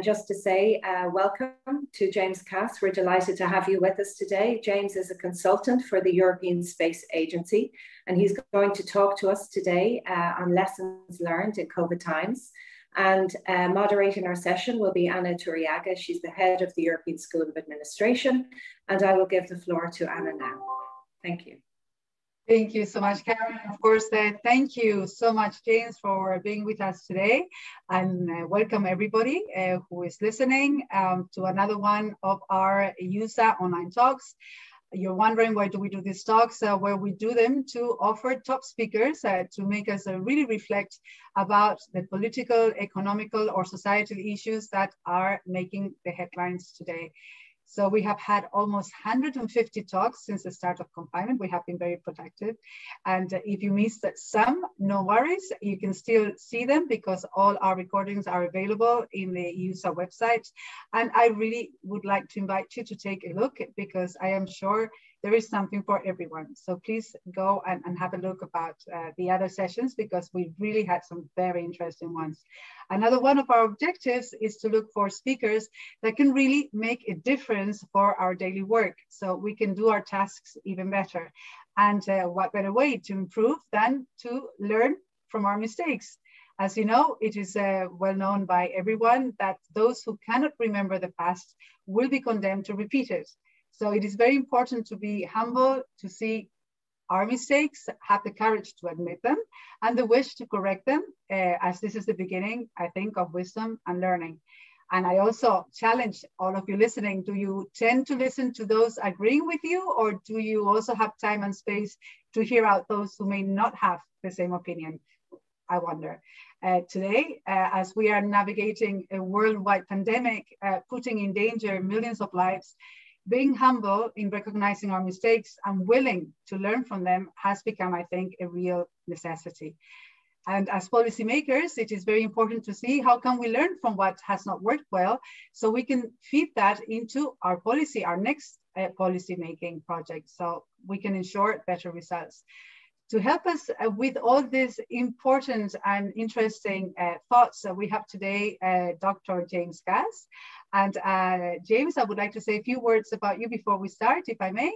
and just to say uh, welcome to James Kass. We're delighted to have you with us today. James is a consultant for the European Space Agency, and he's going to talk to us today uh, on lessons learned in COVID times. And uh, moderating our session will be Anna Turiaga. She's the head of the European School of Administration, and I will give the floor to Anna now. Thank you. Thank you so much, Karen. Of course, uh, thank you so much, James, for being with us today. And uh, welcome everybody uh, who is listening um, to another one of our EUSA online talks. You're wondering why do we do these talks? Uh, where we do them to offer top speakers uh, to make us uh, really reflect about the political, economical, or societal issues that are making the headlines today. So we have had almost 150 talks since the start of confinement. We have been very productive. And if you missed some, no worries. You can still see them because all our recordings are available in the EUSA website. And I really would like to invite you to take a look because I am sure there is something for everyone. So please go and, and have a look about uh, the other sessions because we really had some very interesting ones. Another one of our objectives is to look for speakers that can really make a difference for our daily work so we can do our tasks even better. And uh, what better way to improve than to learn from our mistakes. As you know, it is uh, well known by everyone that those who cannot remember the past will be condemned to repeat it. So it is very important to be humble, to see our mistakes, have the courage to admit them, and the wish to correct them, uh, as this is the beginning, I think, of wisdom and learning. And I also challenge all of you listening, do you tend to listen to those agreeing with you, or do you also have time and space to hear out those who may not have the same opinion? I wonder. Uh, today, uh, as we are navigating a worldwide pandemic, uh, putting in danger millions of lives, being humble in recognizing our mistakes and willing to learn from them has become, I think, a real necessity. And as policymakers, it is very important to see how can we learn from what has not worked well, so we can feed that into our policy, our next uh, policy making project, so we can ensure better results. To help us uh, with all these important and interesting uh, thoughts, that we have today uh, Dr. James Kass. And uh, James, I would like to say a few words about you before we start, if I may.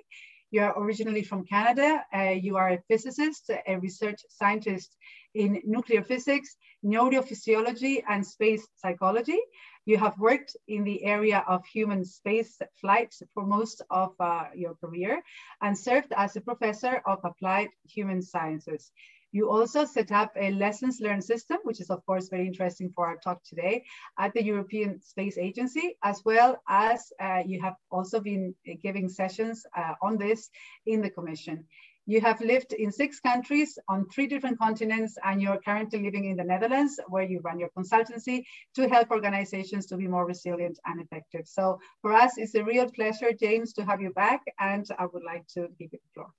You're originally from Canada. Uh, you are a physicist, a research scientist in nuclear physics, neurophysiology, and space psychology. You have worked in the area of human space flight for most of uh, your career and served as a professor of applied human sciences. You also set up a lessons learned system, which is of course very interesting for our talk today at the European Space Agency, as well as uh, you have also been giving sessions uh, on this in the Commission. You have lived in six countries on three different continents, and you're currently living in the Netherlands, where you run your consultancy to help organizations to be more resilient and effective. So for us, it's a real pleasure, James, to have you back, and I would like to give you the floor.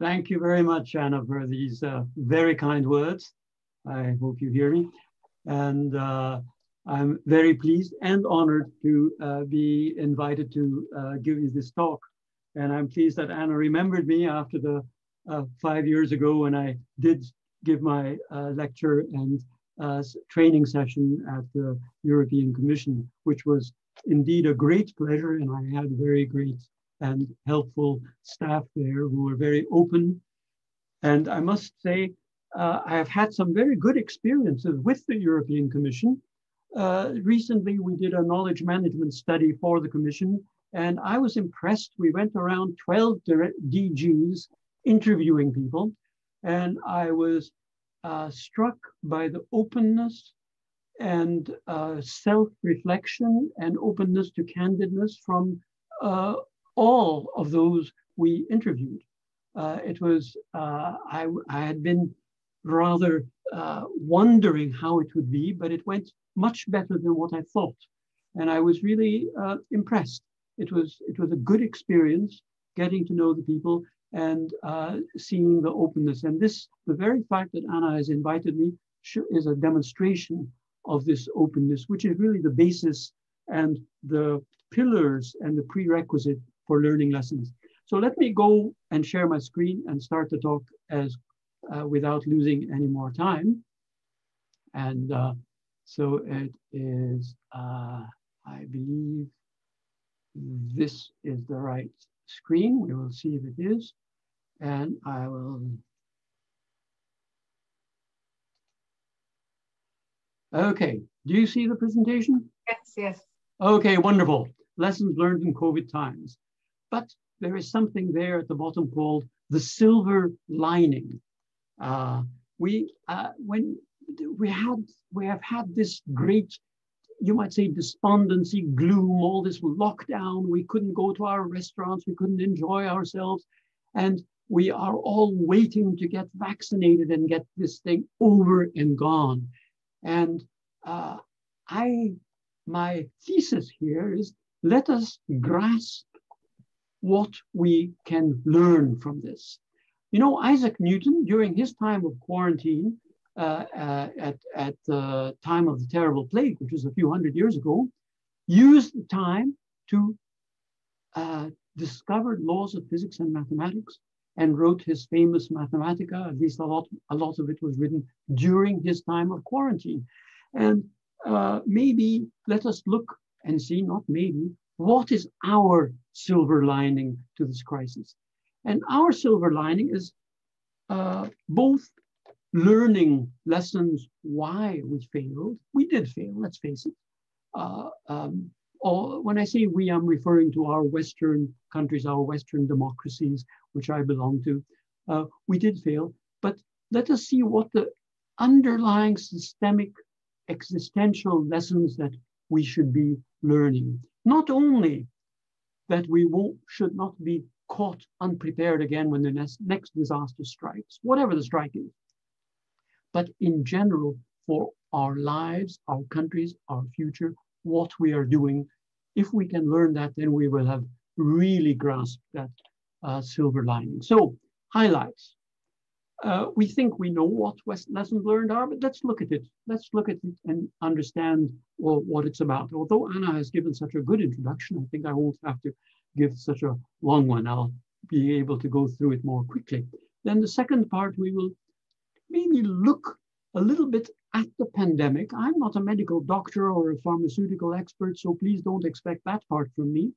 Thank you very much, Anna, for these uh, very kind words. I hope you hear me. And uh, I'm very pleased and honored to uh, be invited to uh, give you this talk. And I'm pleased that Anna remembered me after the uh, five years ago when I did give my uh, lecture and training session at the European Commission, which was indeed a great pleasure. And I had very great and helpful staff there who were very open. And I must say, uh, I have had some very good experiences with the European Commission. Uh, recently, we did a knowledge management study for the Commission, and I was impressed. We went around 12 DGs interviewing people, and I was uh, struck by the openness and uh, self reflection and openness to candidness from uh, all of those we interviewed. Uh, it was, uh, I, I, had been rather uh, wondering how it would be, but it went much better than what I thought. And I was really uh, impressed. It was, it was a good experience getting to know the people and uh, seeing the openness. And this, the very fact that Anna has invited me is a demonstration of this openness, which is really the basis and the pillars and the prerequisite for learning lessons. So let me go and share my screen and start the talk as uh, without losing any more time. And uh, So it is, uh, I believe this is the right screen. We will see if it is. And I will Okay, do you see the presentation? Yes, yes. Okay, wonderful. Lessons learned in COVID times. But there is something there at the bottom called the silver lining. Uh, we, uh, when we had, we have had this great, you might say despondency, gloom, all this lockdown. We couldn't go to our restaurants. We couldn't enjoy ourselves. And we are all waiting to get vaccinated and get this thing over and gone. And uh, I, my thesis here is let us grasp what we can learn from this. You know, Isaac Newton, during his time of quarantine, uh, uh, at, at the time of the terrible plague, which was a few hundred years ago, used the time to uh, discover laws of physics and mathematics and wrote his famous Mathematica. At least a lot, a lot of it was written during his time of quarantine. And uh, maybe let us look and see, not maybe, what is our silver lining to this crisis? And our silver lining is uh, both learning lessons why we failed. We did fail, let's face it. Uh, um, or when I say we, I'm referring to our Western countries, our Western democracies, which I belong to. Uh, we did fail, but let us see what the underlying systemic existential lessons that we should be learning. Not only that we should not be caught unprepared again when the next, next disaster strikes, whatever the strike is, but in general for our lives, our countries, our future, what we are doing. If we can learn that, then we will have really grasped that uh, silver lining. So highlights. Uh, we think we know what lessons learned are, but let's look at it. Let's look at it and understand well, what it's about. Although Anna has given such a good introduction, I think I won't have to give such a long one. I'll be able to go through it more quickly. Then the second part, we will maybe look a little bit at the pandemic. I'm not a medical doctor or a pharmaceutical expert, so please don't expect that part from me,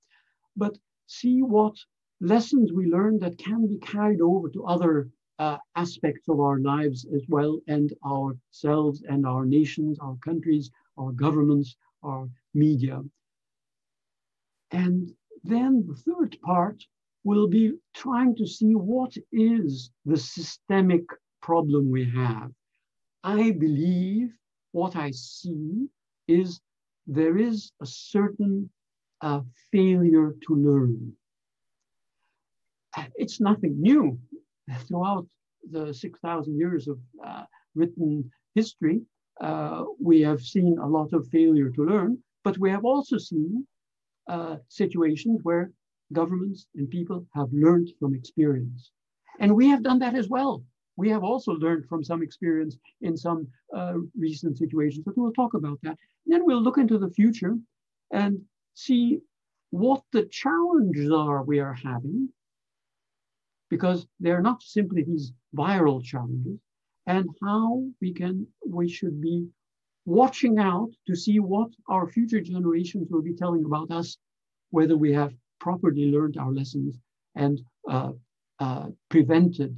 but see what lessons we learned that can be carried over to other uh, aspects of our lives as well, and ourselves and our nations, our countries, our governments, our media. And then the third part will be trying to see what is the systemic problem we have I believe what I see is there is a certain uh, failure to learn. It's nothing new. Throughout the 6,000 years of uh, written history, uh, we have seen a lot of failure to learn, but we have also seen uh, situations where governments and people have learned from experience. And we have done that as well we have also learned from some experience in some uh, recent situations, but we'll talk about that. And then we'll look into the future and see what the challenges are we are having, because they're not simply these viral challenges, and how we can, we should be watching out to see what our future generations will be telling about us, whether we have properly learned our lessons and uh, uh, prevented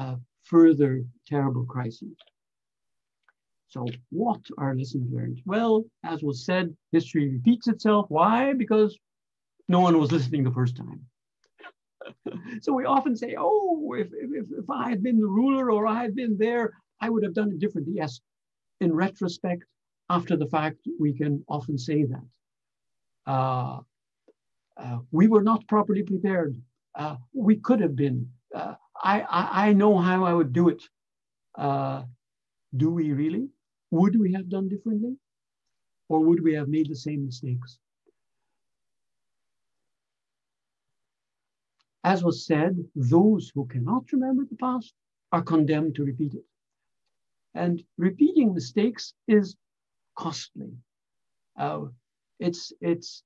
uh, further terrible crises. So what are lessons learned? Well, as was said, history repeats itself. Why? Because no one was listening the first time. so we often say, oh, if, if, if I had been the ruler or I had been there, I would have done it differently. Yes, in retrospect, after the fact, we can often say that. Uh, uh, we were not properly prepared. Uh, we could have been. Uh, I, I, I know how I would do it. Uh, do we really? Would we have done differently? Or would we have made the same mistakes? As was said, those who cannot remember the past are condemned to repeat it. And repeating mistakes is costly. Uh, it's, it's,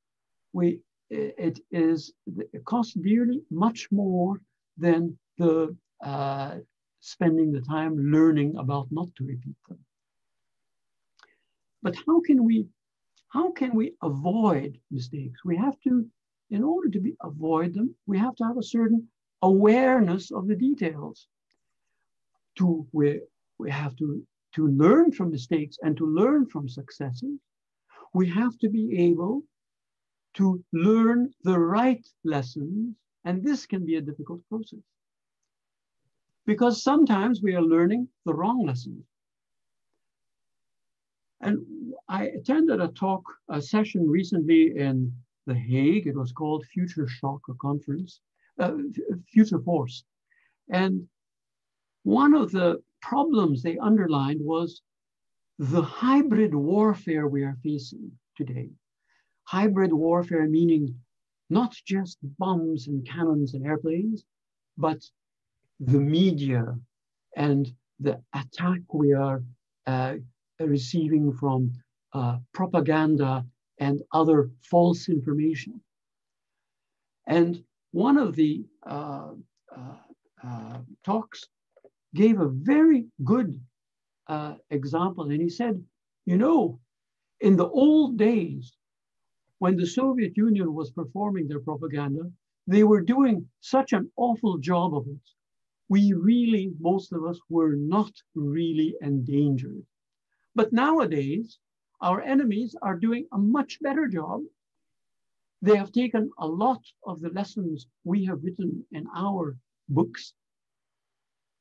we, it is, it costs dearly much more than the uh, spending the time learning about not to repeat them. But how can we, how can we avoid mistakes? We have to, in order to be, avoid them, we have to have a certain awareness of the details. To we, we have to, to learn from mistakes and to learn from successes. We have to be able to learn the right lessons, and this can be a difficult process. Because sometimes we are learning the wrong lessons. And I attended a talk, a session recently in The Hague. It was called Future Shock, a conference, uh, Future Force. And one of the problems they underlined was the hybrid warfare we are facing today hybrid warfare, meaning not just bombs and cannons and airplanes, but the media and the attack we are uh, receiving from uh, propaganda and other false information. And one of the uh, uh, uh talks gave a very good uh, example. And he said, you know, in the old days, when the Soviet Union was performing their propaganda, they were doing such an awful job of it. We really, most of us, were not really endangered. But nowadays, our enemies are doing a much better job. They have taken a lot of the lessons we have written in our books,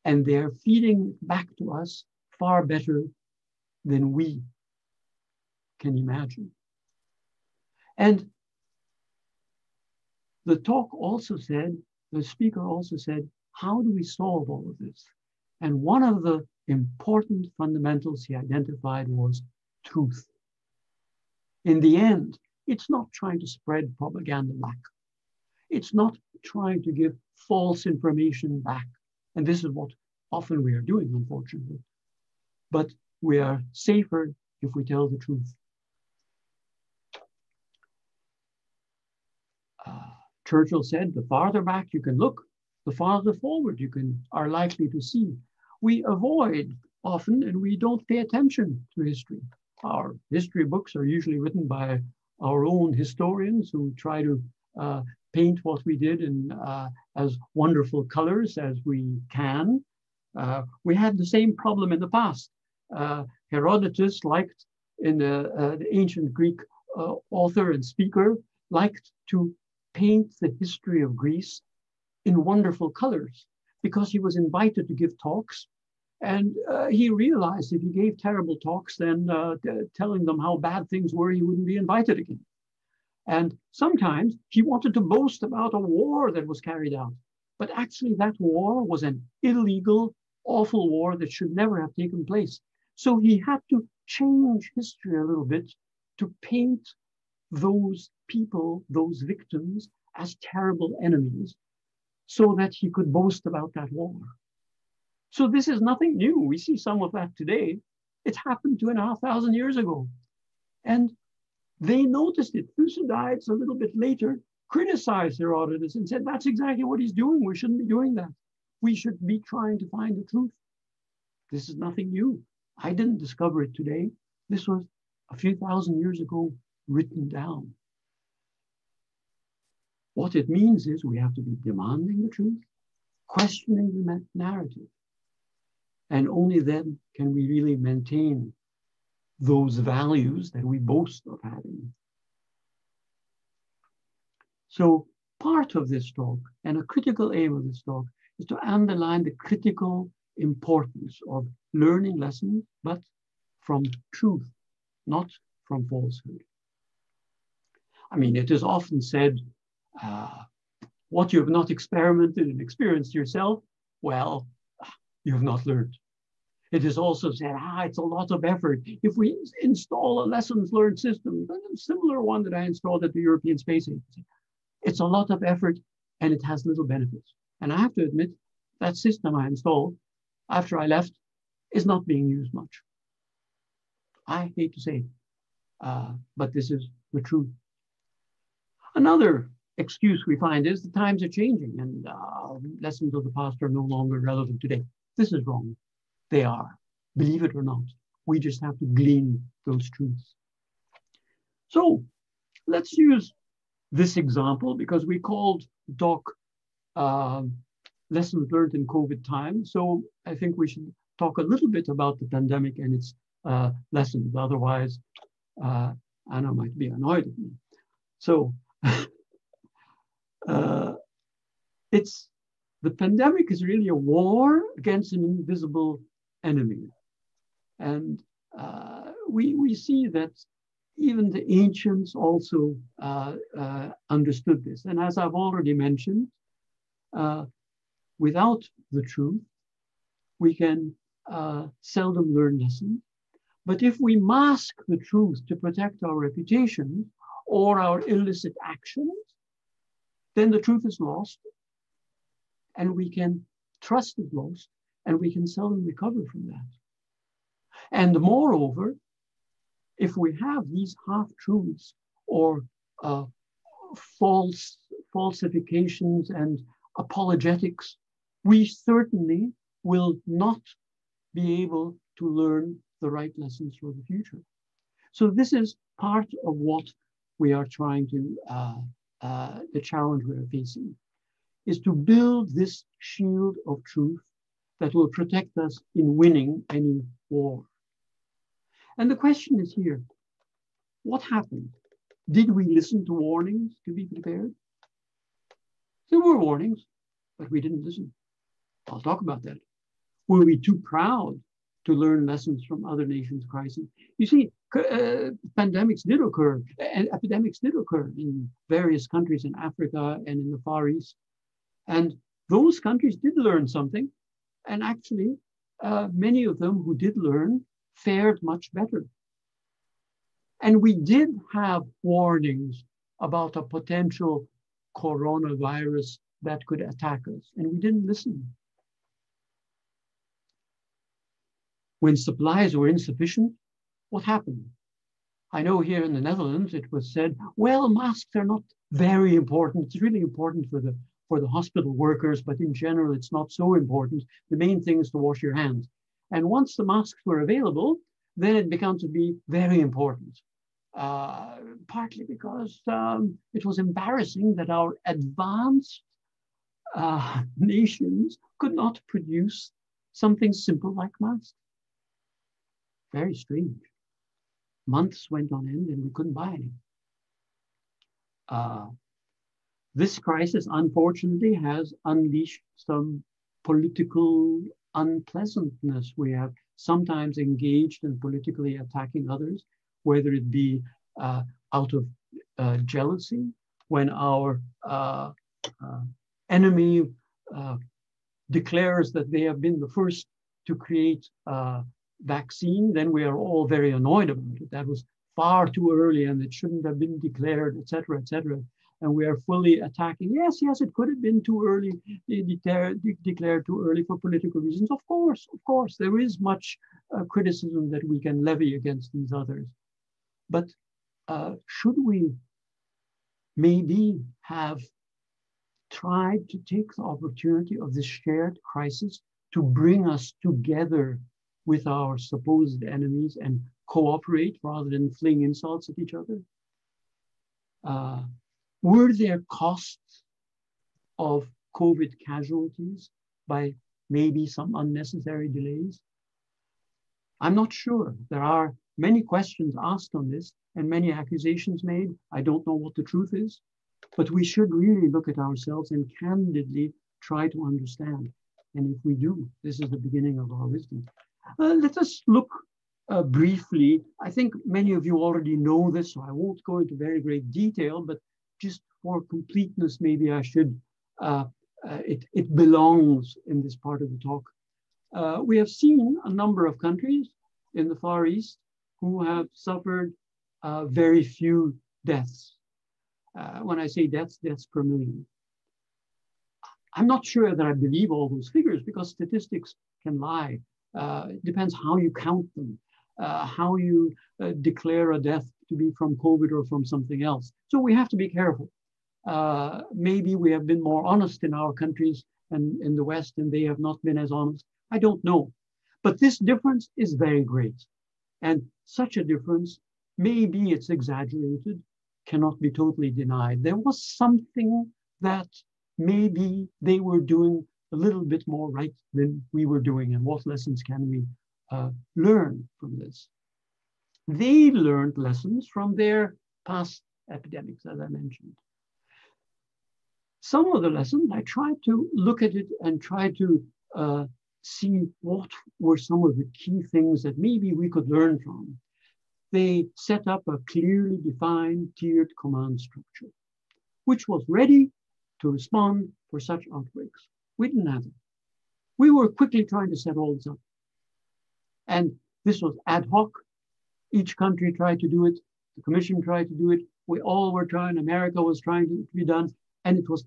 and they're feeding back to us far better than we can imagine. And the talk also said, the speaker also said, how do we solve all of this? And one of the important fundamentals he identified was truth. In the end, it's not trying to spread propaganda back. It's not trying to give false information back. And this is what often we are doing, unfortunately. But we are safer if we tell the truth. Uh, Churchill said, the farther back you can look, the farther forward you can are likely to see. We avoid often and we don't pay attention to history. Our history books are usually written by our own historians who try to uh, paint what we did in uh, as wonderful colors as we can. Uh, we had the same problem in the past. Uh, Herodotus liked, in the, uh, the ancient Greek uh, author and speaker, liked to paint the history of Greece in wonderful colors because he was invited to give talks. And uh, he realized if he gave terrible talks, then uh, telling them how bad things were, he wouldn't be invited again. And sometimes he wanted to boast about a war that was carried out. But actually, that war was an illegal, awful war that should never have taken place. So he had to change history a little bit to paint those people, those victims, as terrible enemies so that he could boast about that war. So this is nothing new. We see some of that today. It happened two and a half thousand years ago. And they noticed it. Thucydides, a little bit later, criticized Herodotus and said, that's exactly what he's doing. We shouldn't be doing that. We should be trying to find the truth. This is nothing new. I didn't discover it today. This was a few thousand years ago written down. What it means is we have to be demanding the truth, questioning the narrative. And only then can we really maintain those values that we boast of having. So part of this talk and a critical aim of this talk is to underline the critical importance of learning lessons, but from truth, not from falsehood. I mean, it is often said uh, what you have not experimented and experienced yourself, well, you have not learned. It is also said, ah, it's a lot of effort. If we install a lessons learned system, a similar one that I installed at the European Space Agency, it's a lot of effort and it has little benefits. And I have to admit, that system I installed after I left is not being used much. I hate to say it, uh, but this is the truth. Another excuse we find is the times are changing and uh, lessons of the past are no longer relevant today. This is wrong. They are, believe it or not. We just have to glean those truths. So let's use this example because we called DOC uh, lessons learned in COVID time. So I think we should talk a little bit about the pandemic and its uh, lessons. Otherwise, uh, Anna might be annoyed at me. So uh, it's the pandemic is really a war against an invisible enemy. And uh, we, we see that even the ancients also uh, uh, understood this. And as I've already mentioned, uh, without the truth, we can uh, seldom learn lessons. But if we mask the truth to protect our reputation or our illicit actions, then the truth is lost and we can trust is lost and we can seldom recover from that. And moreover, if we have these half truths or uh, false falsifications and apologetics, we certainly will not be able to learn the right lessons for the future. So this is part of what we are trying to, uh, uh, the challenge we are facing, is to build this shield of truth that will protect us in winning any war. And the question is here, what happened? Did we listen to warnings to be prepared? There were warnings, but we didn't listen. I'll talk about that. Were we too proud to learn lessons from other nations' crises? You see, uh, pandemics did occur, and epidemics did occur in various countries in Africa and in the Far East. And those countries did learn something. And actually, uh, many of them who did learn fared much better. And we did have warnings about a potential coronavirus that could attack us, and we didn't listen. When supplies were insufficient, what happened? I know here in the Netherlands, it was said, well, masks are not very important. It's really important for the, for the hospital workers, but in general, it's not so important. The main thing is to wash your hands. And once the masks were available, then it began to be very important. Uh, partly because um, it was embarrassing that our advanced uh, nations could not produce something simple like masks. Very strange. Months went on end and we couldn't buy any. Uh, this crisis, unfortunately, has unleashed some political unpleasantness. We have sometimes engaged in politically attacking others, whether it be uh, out of uh, jealousy, when our uh, uh enemy uh, declares that they have been the first to create a vaccine, then we are all very annoyed about it. That was far too early and it shouldn't have been declared, et cetera, et cetera and we are fully attacking. Yes, yes, it could have been too early, declared, declared too early for political reasons. Of course, of course, there is much uh, criticism that we can levy against these others. But uh, should we maybe have tried to take the opportunity of this shared crisis to bring us together with our supposed enemies and cooperate rather than fling insults at each other? Uh, were there costs of COVID casualties by maybe some unnecessary delays? I'm not sure. There are many questions asked on this and many accusations made. I don't know what the truth is, but we should really look at ourselves and candidly try to understand. And if we do, this is the beginning of our wisdom. Uh, let us look uh, briefly. I think many of you already know this, so I won't go into very great detail, but just for completeness, maybe I should, uh, uh, it, it belongs in this part of the talk. Uh, we have seen a number of countries in the Far East who have suffered uh, very few deaths. Uh, when I say deaths, deaths per million. I'm not sure that I believe all those figures because statistics can lie. Uh, it depends how you count them, how you declare a death to be from COVID or from something else. So we have to be careful. Uh, maybe we have been more honest in our countries and in the West, and they have not been as honest. I don't know. But this difference is very great. And such a difference, maybe it's exaggerated, cannot be totally denied. There was something that maybe they were doing a little bit more right than we were doing. And what lessons can we uh, learn from this? They learned lessons from their past epidemics, as I mentioned. Some of the lessons, I tried to look at it and try to uh, see what were some of the key things that maybe we could learn from. They set up a clearly defined tiered command structure, which was ready to respond for such outbreaks. We didn't have it. We were quickly trying to set all this up. And this was ad hoc. Each country tried to do it. The commission tried to do it. We all were trying. America was trying to be done. And it was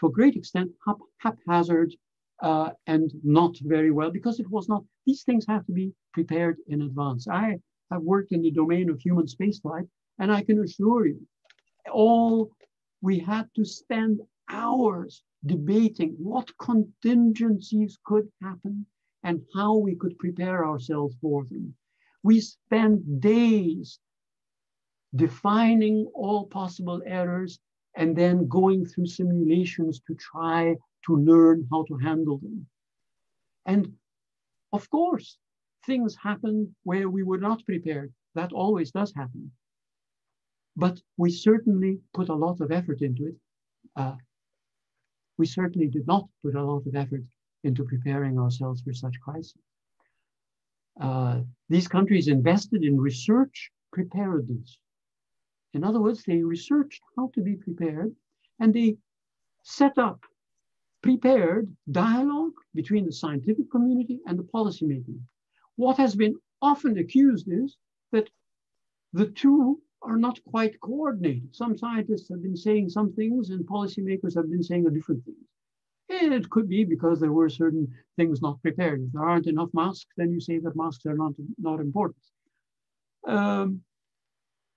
to a great extent hap haphazard uh, and not very well because it was not, these things have to be prepared in advance. I have worked in the domain of human spaceflight and I can assure you, all we had to spend hours debating what contingencies could happen and how we could prepare ourselves for them. We spend days defining all possible errors and then going through simulations to try to learn how to handle them. And of course, things happen where we were not prepared. That always does happen. But we certainly put a lot of effort into it. Uh, we certainly did not put a lot of effort into preparing ourselves for such crises. Uh, these countries invested in research preparedness. In other words, they researched how to be prepared and they set up prepared dialogue between the scientific community and the policymaking. What has been often accused is that the two are not quite coordinated. Some scientists have been saying some things and policymakers have been saying a different things. It could be because there were certain things not prepared. If there aren't enough masks, then you say that masks are not, not important. Um,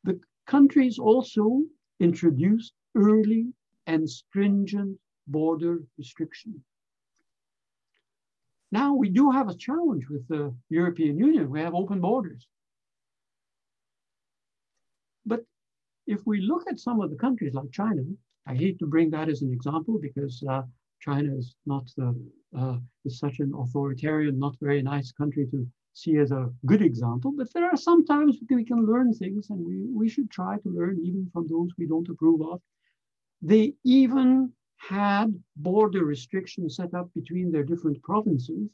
the countries also introduced early and stringent border restriction. Now we do have a challenge with the European Union. We have open borders. But if we look at some of the countries like China, I hate to bring that as an example because uh, China is not uh, is such an authoritarian, not very nice country to see as a good example. But there are sometimes we can learn things, and we, we should try to learn even from those we don't approve of. They even had border restrictions set up between their different provinces.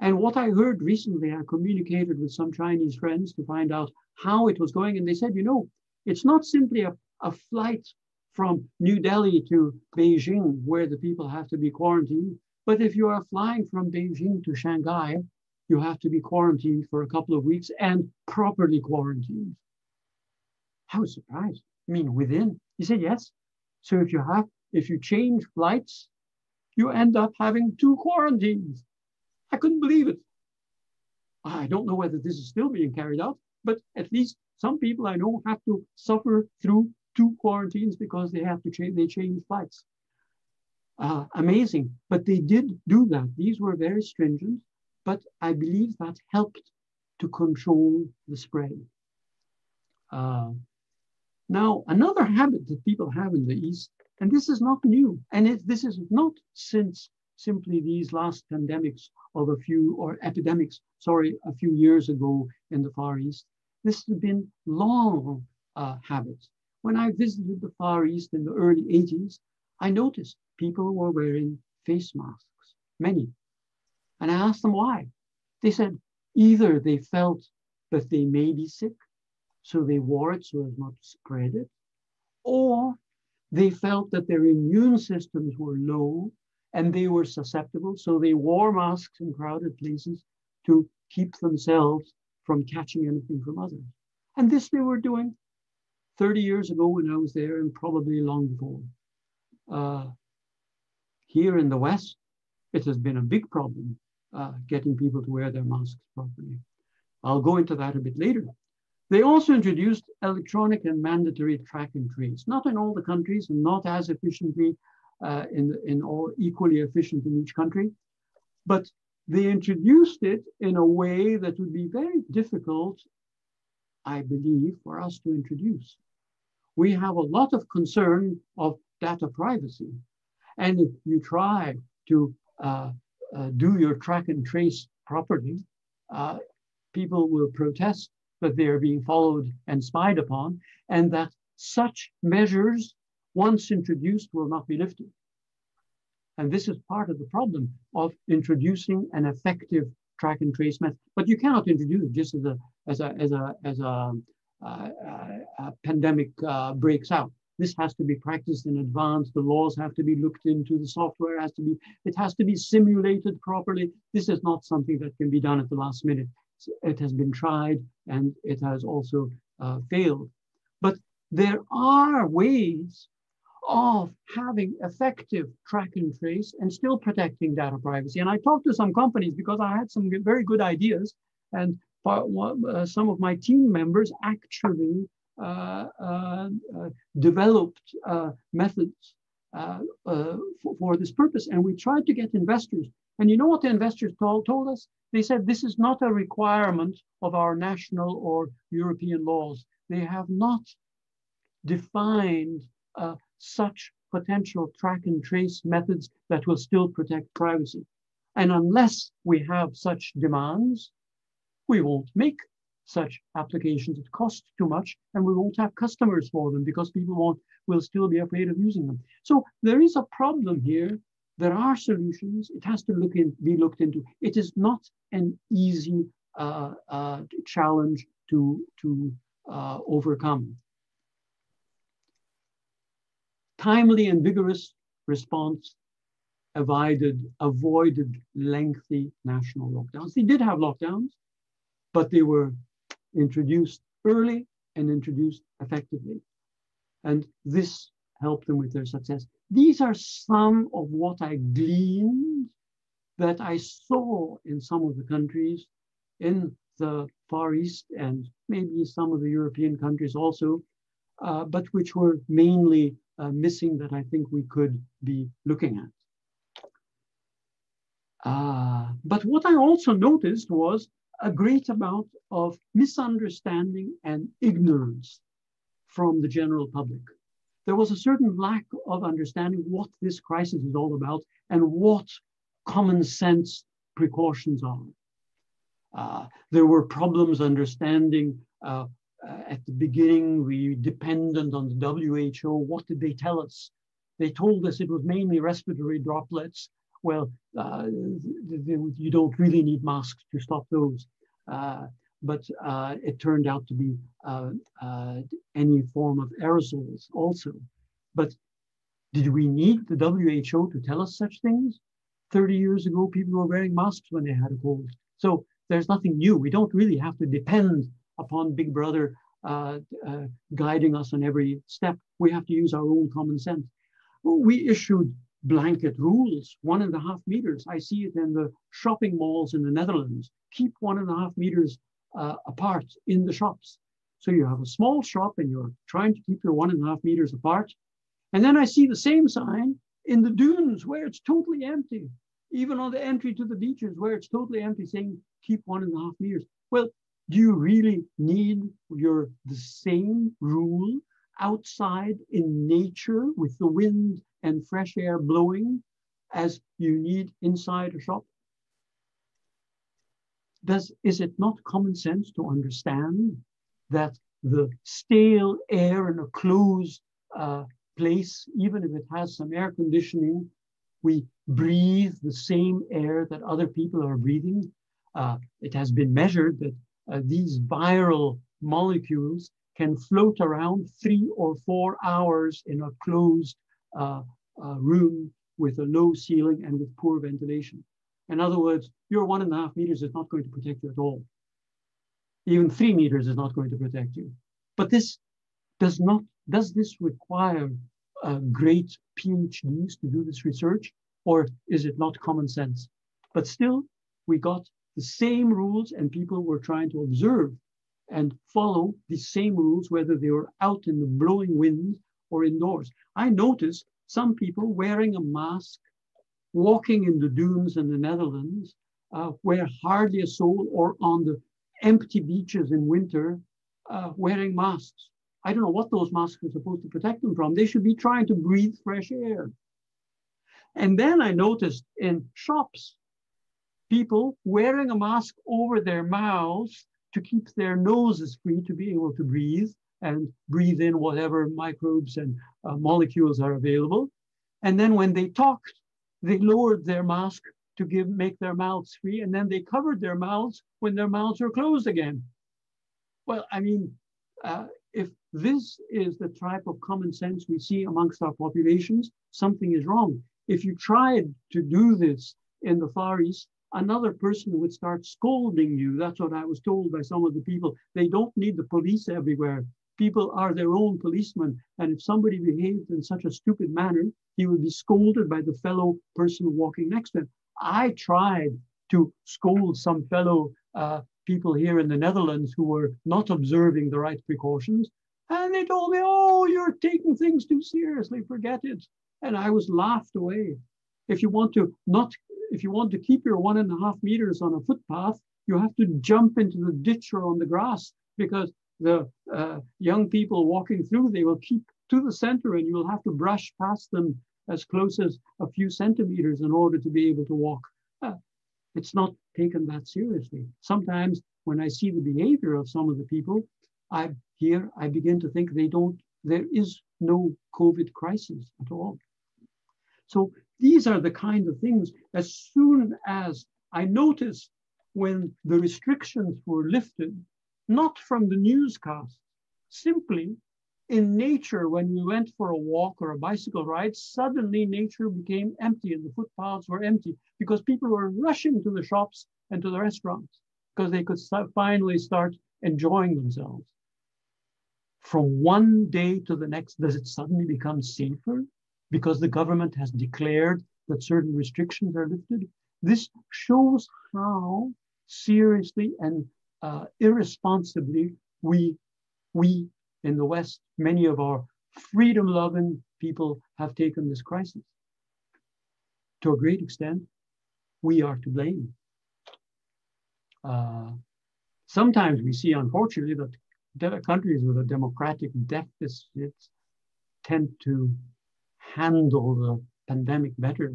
And what I heard recently, I communicated with some Chinese friends to find out how it was going. And they said, you know, it's not simply a, a flight from New Delhi to Beijing where the people have to be quarantined. But if you are flying from Beijing to Shanghai, you have to be quarantined for a couple of weeks and properly quarantined. I was surprised. I mean, within. He said, yes. So if you have if you change flights, you end up having two quarantines. I couldn't believe it. I don't know whether this is still being carried out, but at least some people I know have to suffer through two quarantines because they have to change, they change flights. Uh, amazing, but they did do that. These were very stringent, but I believe that helped to control the spread. Uh, now, another habit that people have in the East and this is not new. And it, this is not since simply these last pandemics of a few, or epidemics, sorry, a few years ago in the Far East. This has been long uh, habits. When I visited the Far East in the early 80s, I noticed people were wearing face masks, many. And I asked them why. They said either they felt that they may be sick, so they wore it so as not to spread it, or they felt that their immune systems were low and they were susceptible. So they wore masks in crowded places to keep themselves from catching anything from others. And this they were doing 30 years ago when I was there and probably long before. Uh, here in the West, it has been a big problem uh, getting people to wear their masks properly. I'll go into that a bit later. They also introduced electronic and mandatory track and trace, not in all the countries and not as efficiently uh, in, in all equally efficient in each country. But they introduced it in a way that would be very difficult, I believe, for us to introduce. We have a lot of concern of data privacy. And if you try to uh, uh, do your track and trace properly, uh, people will protest that they are being followed and spied upon, and that such measures, once introduced, will not be lifted. And this is part of the problem of introducing an effective track and trace method. But you cannot introduce it just as a as a as a as a, a pandemic uh, breaks out. This has to be practiced in advance. The laws have to be looked into. The software has to be it has to be simulated properly. This is not something that can be done at the last minute. It has been tried and it has also uh, failed. But there are ways of having effective track and trace and still protecting data privacy. And I talked to some companies because I had some very good ideas, and uh, some of my team members actually uh, uh, uh developed methods for, for, this purpose. And we tried to get investors. And you know what the investors told, told us? They said this is not a requirement of our national or European laws. They have not defined such potential track and trace methods that will still protect privacy. And unless we have such demands, we won't make such applications. It costs too much and we won't have customers for them because people won't, will still be afraid of using them. So there is a problem here. There are solutions. It has to look in, be looked into. It is not an easy uh, uh, challenge to, to uh, overcome timely and vigorous response avoided, avoided lengthy national lockdowns. They did have lockdowns, but they were introduced early and introduced effectively. And this helped them with their success. These are some of what I gleaned that I saw in some of the countries in the Far East and maybe some of the European countries also, uh, but which were mainly uh, missing that I think we could be looking at. Uh, but what I also noticed was a great amount of misunderstanding and ignorance from the general public. There was a certain lack of understanding what this crisis is all about and what common sense precautions are. Uh, there were problems understanding uh, uh, at the beginning, we dependent on the WHO. What did they tell us? They told us it was mainly respiratory droplets. Well, uh, you don't really need masks to stop those. Uh, but uh, it turned out to be uh, uh, any form of aerosols also. But did we need the WHO to tell us such things? 30 years ago, people were wearing masks when they had a cold. So there's nothing new. We don't really have to depend upon Big Brother uh, guiding us on every step. We have to use our own common sense. We issued blanket rules, one and a half meters. I see it in the shopping malls in the Netherlands. Keep one and a half meters uh, apart in the shops. So you have a small shop and you're trying to keep your one and a half meters apart. And then I see the same sign in the dunes where it's totally empty, even on the entry to the beaches where it's totally empty, saying keep one and a half meters. Well, do you really need your the same rule outside in nature with the wind and fresh air blowing as you need inside a shop? Does, is it not common sense to understand that the stale air in a closed uh, place, even if it has some air conditioning, we breathe the same air that other people are breathing? Uh, it has been measured that uh, these viral molecules can float around three or four hours in a closed room with a low ceiling and with poor ventilation. In other words, your one and a half meters is not going to protect you at all. Even three meters is not going to protect you. But this does not, does this require uh, great PhDs to do this research or is it not common sense? But still, we got the same rules and people were trying to observe and follow the same rules, whether they were out in the blowing wind or indoors. I noticed some people wearing a mask, walking in the dunes in the Netherlands, uh, where hardly a soul or on the empty beaches in winter uh, wearing masks. I don't know what those masks are supposed to protect them from. They should be trying to breathe fresh air. And then I noticed in shops, people wearing a mask over their mouths to keep their noses free to be able to breathe and breathe in whatever microbes and uh, molecules are available. And then when they talked, they lowered their mask to give make their mouths free, and then they covered their mouths when their mouths were closed again. Well, I mean, uh, if this is the type of common sense we see amongst our populations, something is wrong. If you tried to do this in the Far East, another person would start scolding you. That's what I was told by some of the people. They don't need the police everywhere. People are their own policemen. And if somebody behaved in such a stupid manner, he would be scolded by the fellow person walking next to him. I tried to scold some fellow uh, people here in the Netherlands who were not observing the right precautions. And they told me, oh, you're taking things too seriously, forget it. And I was laughed away. If you want to not, if you want to keep your one and a half meters on a footpath, you have to jump into the ditch or on the grass because the uh, young people walking through, they will keep to the center and you will have to brush past them as close as a few centimeters in order to be able to walk. Uh, it's not taken that seriously. Sometimes when I see the behavior of some of the people, I here I begin to think they don't, there is no COVID crisis at all. So these are the kind of things, as soon as I notice when the restrictions were lifted, not from the newscast, simply in nature, when we went for a walk or a bicycle ride, suddenly nature became empty and the footpaths were empty because people were rushing to the shops and to the restaurants because they could start, finally start enjoying themselves. From one day to the next, does it suddenly become safer because the government has declared that certain restrictions are lifted? This shows how seriously and uh, irresponsibly we, we in the West, many of our freedom loving people have taken this crisis. To a great extent, we are to blame. Uh, sometimes we see, unfortunately, that countries with a democratic deficit tend to handle the pandemic better.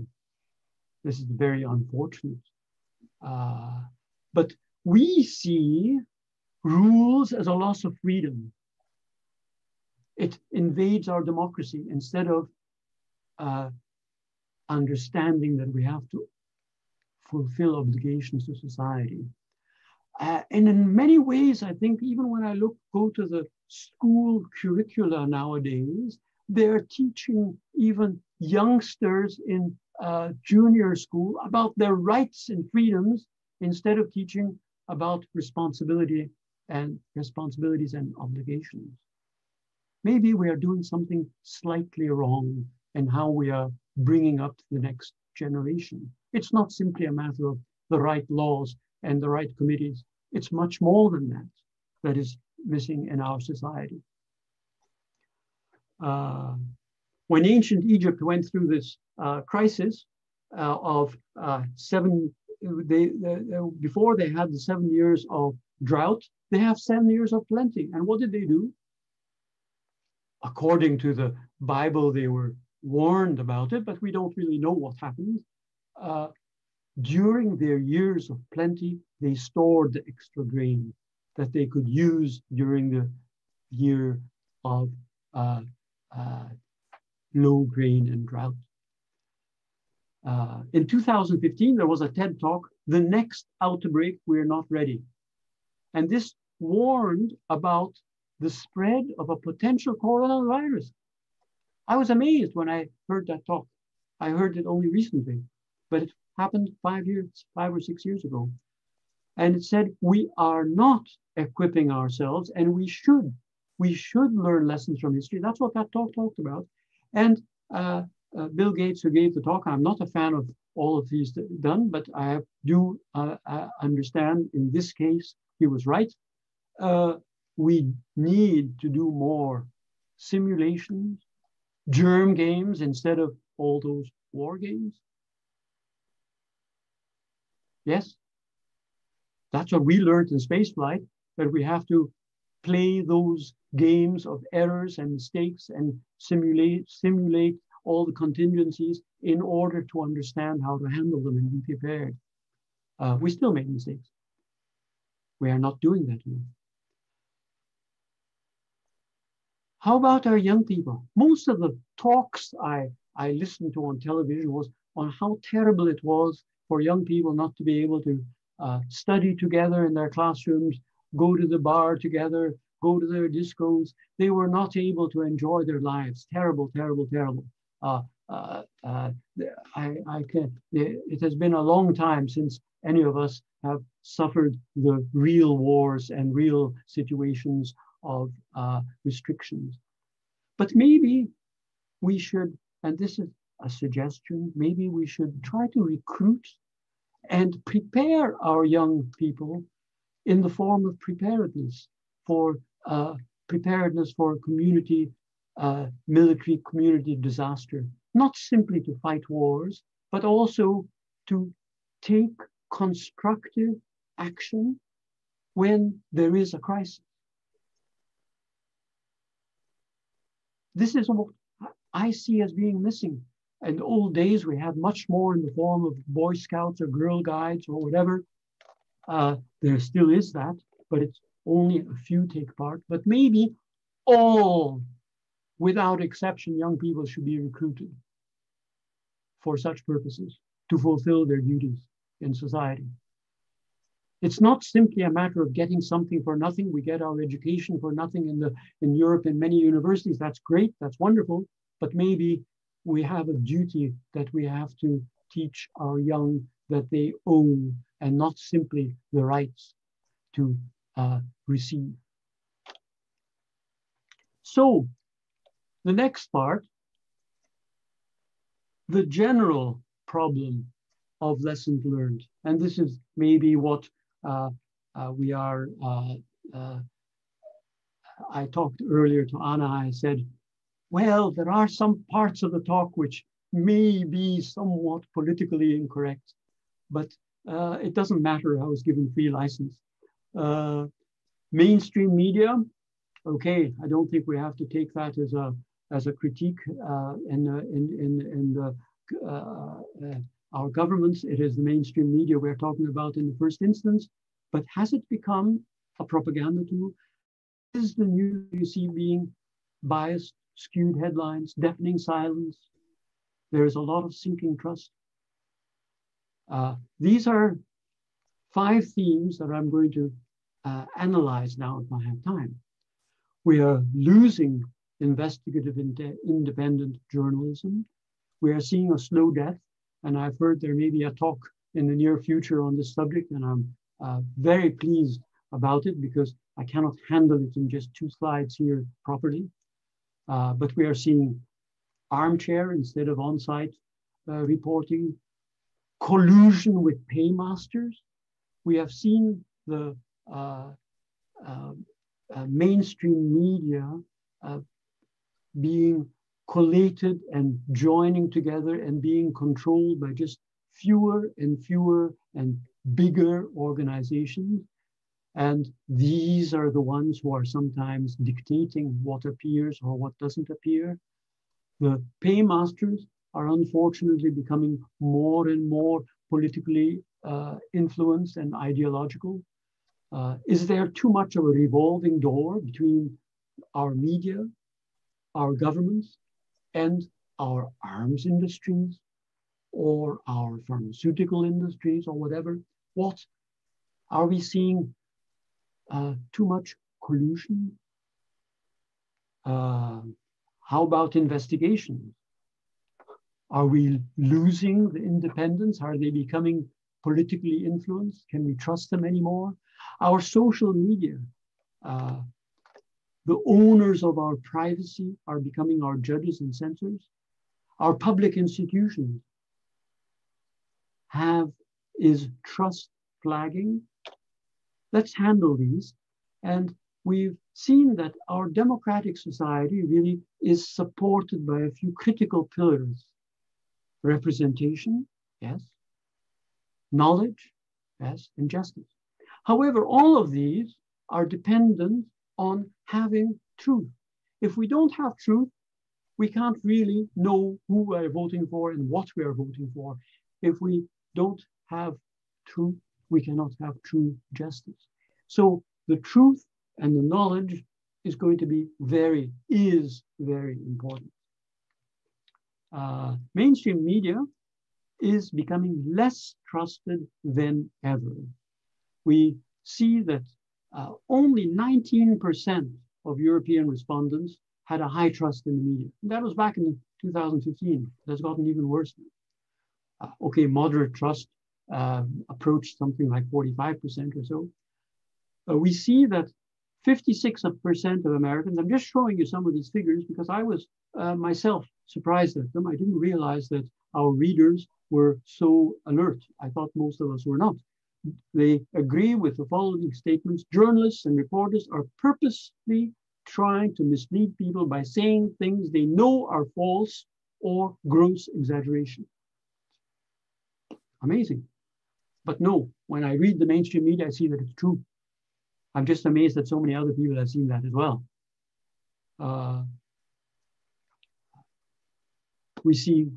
This is very unfortunate. Uh, but we see rules as a loss of freedom it invades our democracy instead of uh, understanding that we have to fulfill obligations to society. Uh, and in many ways, I think even when I look, go to the school curricula nowadays, they're teaching even youngsters in uh, junior school about their rights and freedoms instead of teaching about responsibility and responsibilities and obligations maybe we are doing something slightly wrong in how we are bringing up the next generation. It's not simply a matter of the right laws and the right committees. It's much more than that that is missing in our society. Uh, when ancient Egypt went through this uh, crisis uh, of uh, seven, they, they, before they had the seven years of drought, they have seven years of plenty. And what did they do? according to the Bible, they were warned about it, but we don't really know what happened. Uh, during their years of plenty, they stored the extra grain that they could use during the year of uh, uh, low grain and drought. Uh, in 2015, there was a TED talk, The Next Outbreak, We're Not Ready. And this warned about the spread of a potential coronavirus. I was amazed when I heard that talk. I heard it only recently, but it happened five years, five or six years ago. And it said, we are not equipping ourselves and we should, we should learn lessons from history. That's what that talk talked about. And uh, uh, Bill Gates, who gave the talk, I'm not a fan of all of these done, but I do uh, uh understand in this case, he was right. Uh, we need to do more simulations, germ games instead of all those war games? Yes? That's what we learned in spaceflight, that we have to play those games of errors and mistakes and simulate, simulate all the contingencies in order to understand how to handle them and be prepared. Uh, we still make mistakes. We are not doing that enough. How about our young people? Most of the talks I, I listened to on television was on how terrible it was for young people not to be able to uh, study together in their classrooms, go to the bar together, go to their discos. They were not able to enjoy their lives. Terrible, terrible, terrible. Uh, uh, uh, I, I can, it has been a long time since any of us have suffered the real wars and real situations of uh, restrictions. But maybe we should, and this is a suggestion, maybe we should try to recruit and prepare our young people in the form of preparedness for uh, preparedness for community, uh, military community disaster, not simply to fight wars, but also to take constructive action when there is a crisis. This is what I see as being missing. In old days, we had much more in the form of Boy Scouts or Girl Guides or whatever. Uh, there still is that, but it's only a few take part. But maybe all, without exception, young people should be recruited for such purposes to fulfill their duties in society. It's not simply a matter of getting something for nothing. We get our education for nothing in the in Europe in many universities. That's great, that's wonderful. But maybe we have a duty that we have to teach our young that they own and not simply the rights to uh, receive. So the next part, the general problem of lessons learned. And this is maybe what uh, uh, we are, uh, uh, I talked earlier to Anna, I said, well, there are some parts of the talk which may be somewhat politically incorrect, but uh, it doesn't matter. I was given free license. Uh, mainstream media, okay, I don't think we have to take that as a as a critique uh, in, in, in, in the, uh, our governments. It is the mainstream media we're talking about in the first instance, but has it become a propaganda tool? Is the news you see being biased, skewed headlines, deafening silence? There is a lot of sinking trust. Uh, these are five themes that I'm going to uh, analyze now if I have time. We are losing investigative ind independent journalism. We are seeing a slow death, and I've heard there may be a talk in the near future on this subject, and I'm uh, very pleased about it because I cannot handle it in just two slides here properly. Uh, but we are seeing armchair instead of on-site uh, reporting, collusion with paymasters. We have seen the uh, uh, uh, mainstream media being collated and joining together and being controlled by just fewer and fewer and bigger organizations. And these are the ones who are sometimes dictating what appears or what doesn't appear. The paymasters are unfortunately becoming more and more politically uh, influenced and ideological. Uh, is there too much of a revolving door between our media, our governments, and our arms industries, or our pharmaceutical industries, or whatever? What are we seeing? Uh, too much collusion? Uh, how about investigations? Are we losing the independence? Are they becoming politically influenced? Can we trust them anymore? Our social media, uh, the owners of our privacy are becoming our judges and censors. Our public institutions have, is trust flagging? Let's handle these. And we've seen that our democratic society really is supported by a few critical pillars. Representation, yes. Knowledge, yes, and justice. However, all of these are dependent on having truth. If we don't have truth, we can't really know who we're voting for and what we are voting for. If we don't have truth, we cannot have true justice. So the truth and the knowledge is going to be very, is very important. Uh, mainstream media is becoming less trusted than ever. We see that uh, only 19% of European respondents had a high trust in the media. That was back in 2015. That's gotten even worse. Uh, okay, moderate trust uh, approached something like 45% or so. Uh, we see that 56% of Americans, I'm just showing you some of these figures because I was uh, myself surprised at them. I didn't realize that our readers were so alert. I thought most of us were not. They agree with the following statements. Journalists and reporters are purposely trying to mislead people by saying things they know are false or gross exaggeration. Amazing. But no, when I read the mainstream media, I see that it's true. I'm just amazed that so many other people have seen that as well. Uh, we see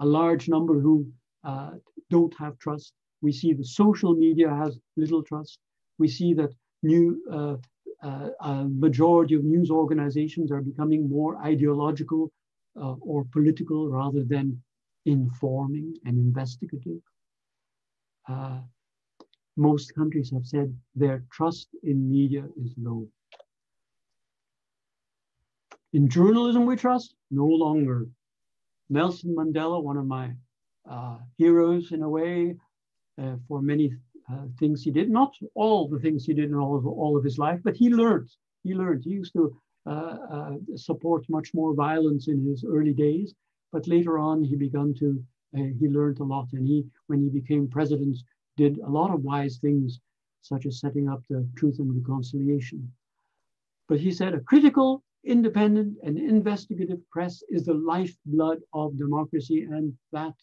a large number who uh, don't have trust. We see the social media has little trust. We see that new uh, uh, a majority of news organizations are becoming more ideological uh, or political rather than informing and investigative. Uh, most countries have said their trust in media is low. In journalism, we trust no longer. Nelson Mandela, one of my uh, heroes in a way, uh, for many uh, things he did, not all the things he did in all of, all of his life, but he learned. He learned. He used to uh, uh, support much more violence in his early days, but later on he began to, uh, he learned a lot. And he, when he became president, did a lot of wise things, such as setting up the Truth and Reconciliation. But he said a critical, independent, and investigative press is the lifeblood of democracy. And that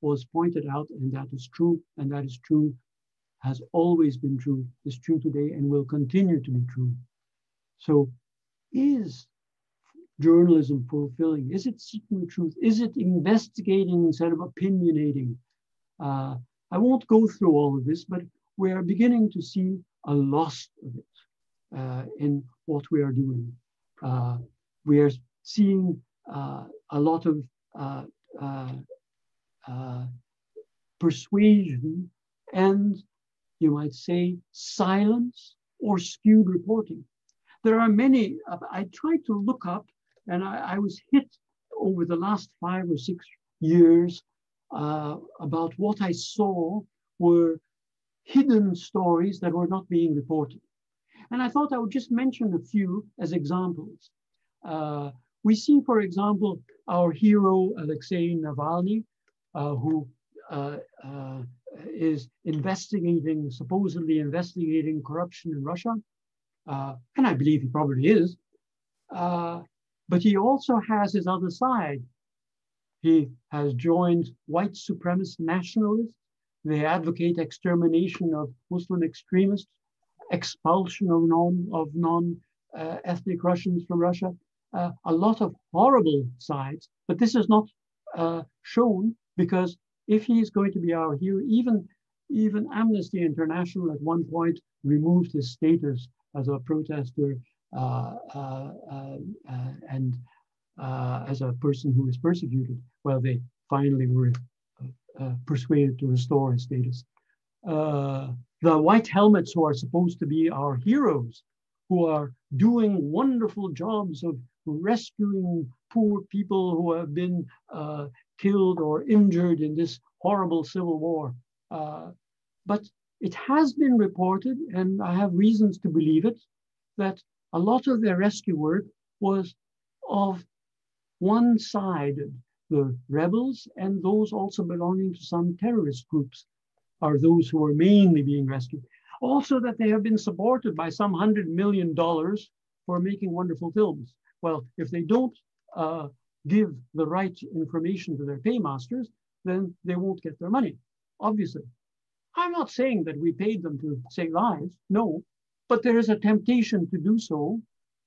was pointed out, and that is true, and that is true has always been true, is true today, and will continue to be true. So, is journalism fulfilling? Is it seeking truth? Is it investigating instead of opinionating? Uh, I won't go through all of this, but we are beginning to see a loss of it uh, in what we are doing. Uh, we are seeing uh, a lot of uh, uh, persuasion and you might say, silence or skewed reporting. There are many, I tried to look up and I, I was hit over the last five or six years uh, about what I saw were hidden stories that were not being reported. And I thought I would just mention a few as examples. Uh, we see, for example, our hero Alexei Navalny, uh, who uh, uh, is investigating, supposedly investigating corruption in Russia. Uh, and I believe he probably is. Uh, but he also has his other side. He has joined white supremacist nationalists. They advocate extermination of Muslim extremists, expulsion of non, of non uh, ethnic Russians from Russia. Uh, a lot of horrible sides, but this is not uh, shown because if he is going to be our hero, even, even Amnesty International at one point removed his status as a protester uh, uh, uh, uh and uh, as a person who is persecuted. Well, they finally were uh, persuaded to restore his status. the white helmets who are supposed to be our heroes, who are doing wonderful jobs of rescuing poor people who have been killed or injured in this horrible civil war. Uh, but it has been reported, and I have reasons to believe it, that a lot of their rescue work was of one sided. The rebels and those also belonging to some terrorist groups are those who are mainly being rescued. Also, that they have been supported by some hundred million dollars for making wonderful films. Well, if they don't uh, give the right information to their paymasters, then they won't get their money, obviously. I'm not saying that we paid them to say lies, no, but there is a temptation to do so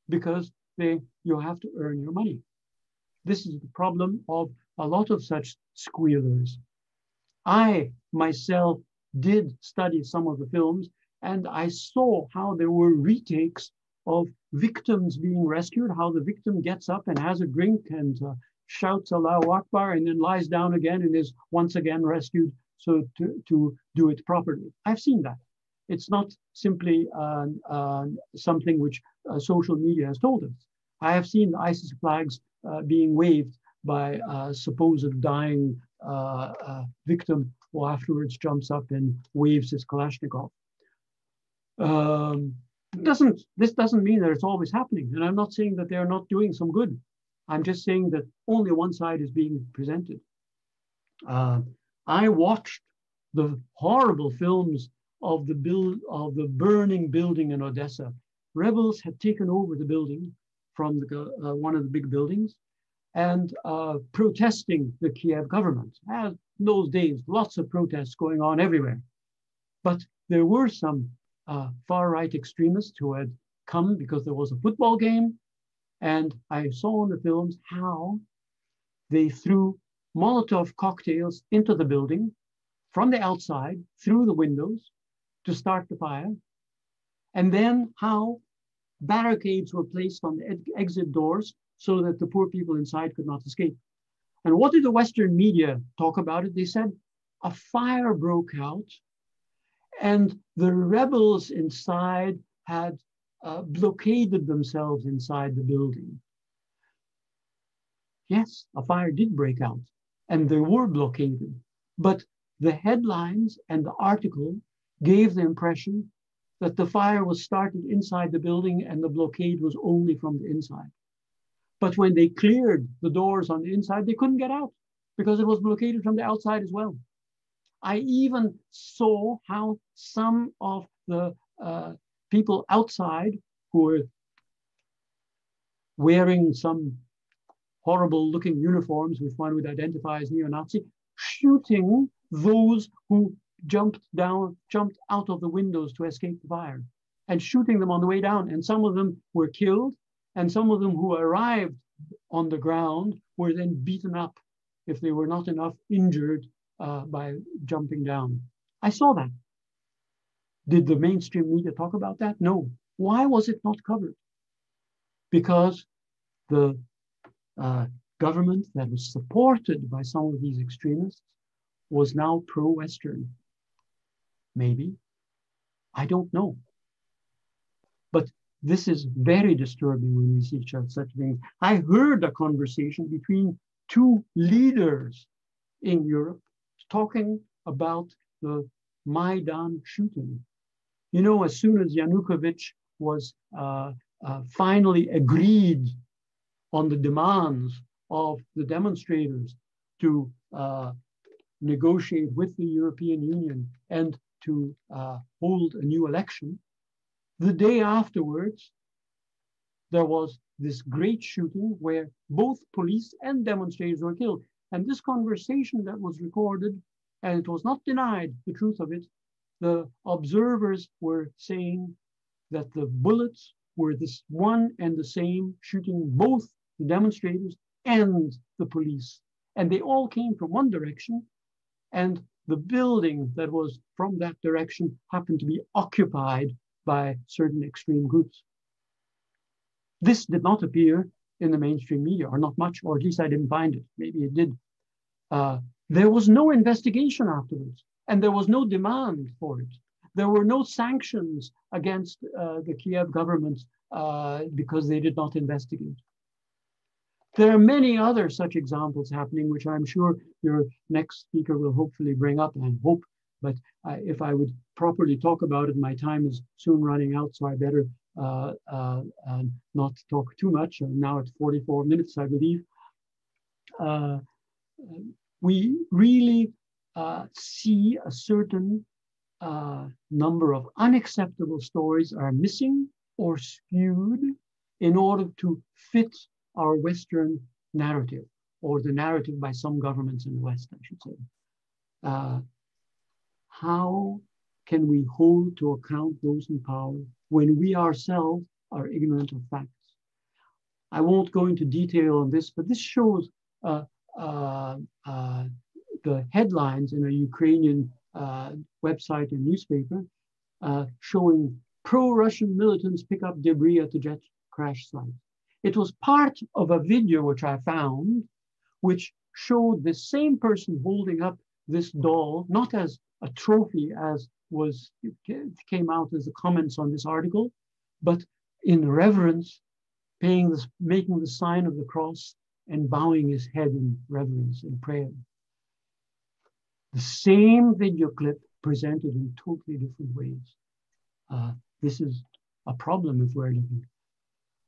because they, you have to earn your money. This is the problem of a lot of such squealers. I myself did study some of the films and I saw how there were retakes of victims being rescued, how the victim gets up and has a drink and uh, shouts Allahu Akbar and then lies down again and is once again rescued so to, to do it properly. I've seen that. It's not simply uh, uh, something which uh, social media has told us. I have seen ISIS flags uh, being waved by a supposed dying uh, victim who afterwards jumps up and waves his Kalashnikov. Um, doesn't this doesn't mean that it's always happening, and I'm not saying that they are not doing some good. I'm just saying that only one side is being presented. Uh, I watched the horrible films of the build of the burning building in Odessa. Rebels had taken over the building from the, uh, one of the big buildings and uh, protesting the Kiev government. As those days, lots of protests going on everywhere. But there were some uh, far right extremists who had come because there was a football game and I saw in the films how they threw Molotov cocktails into the building from the outside through the windows to start the fire. And then how barricades were placed on the exit doors so that the poor people inside could not escape. And what did the Western media talk about it? They said a fire broke out and the rebels inside had uh, blockaded themselves inside the building. Yes, a fire did break out and they were blockaded. But the headlines and the article gave the impression that the fire was started inside the building and the blockade was only from the inside. But when they cleared the doors on the inside, they couldn't get out because it was blockaded from the outside as well. I even saw how some of the uh, people outside who were wearing some horrible looking uniforms, which one would identify as neo-Nazi, shooting those who jumped down, jumped out of the windows to escape the fire and shooting them on the way down. And some of them were killed and some of them who arrived on the ground were then beaten up if they were not enough injured uh, by jumping down. I saw that. Did the mainstream media talk about that? No. Why was it not covered? Because the uh, government that was supported by some of these extremists was now pro-Western. Maybe. I don't know. But this is very disturbing when we see such things. I heard a conversation between two leaders in Europe talking about the Maidan shooting. You know, as soon as Yanukovych was uh, uh, finally agreed on the demands of the demonstrators to uh, negotiate with the European Union and to uh, hold a new election, the day afterwards, there was this great shooting where both police and demonstrators were killed. And this conversation that was recorded, and it was not denied the truth of it, the observers were saying that the bullets were this one and the same, shooting both the demonstrators and the police. And they all came from one direction, and the building that was from that direction happened to be occupied by certain extreme groups. This did not appear in the mainstream media, or not much, or at least I didn't find it. Maybe it did. Uh, there was no investigation afterwards, and there was no demand for it. There were no sanctions against uh, the Kiev government uh, because they did not investigate. There are many other such examples happening, which I'm sure your next speaker will hopefully bring up, and hope. But uh, if I would properly talk about it, my time is soon running out, so I better uh, uh, not talk too much. now at 44 minutes, I believe. Uh, we really uh, see a certain uh, number of unacceptable stories are missing or skewed in order to fit our Western narrative, or the narrative by some governments in the West, I should say. Uh, how can we hold to account those in power when we ourselves are ignorant of facts? I won't go into detail on this, but this shows uh, uh, uh, the headlines in a Ukrainian uh, website and newspaper uh, showing pro-Russian militants pick up debris at the jet crash site. It was part of a video which I found, which showed the same person holding up this doll, not as a trophy as was came out as the comments on this article, but in reverence, paying this, making the sign of the cross and bowing his head in reverence and prayer. The same video clip presented in totally different ways. Uh, this is a problem if we're looking.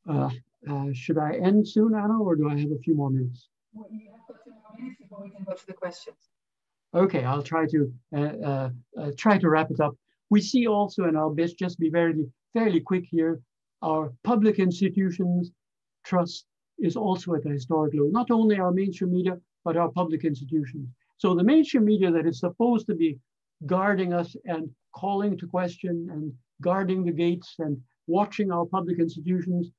Uh, uh, should I end soon, Anna, or do I have a few more minutes? Well, you have got two more minutes before we can go to the questions. Okay, I'll try to uh, uh, uh, try to wrap it up. We see also, and I'll just be very fairly quick here, our public institutions trust is also at a historic low. Not only our mainstream media, but our public institutions. So the mainstream media that is supposed to be guarding us and calling to question and guarding the gates and watching our public institutions,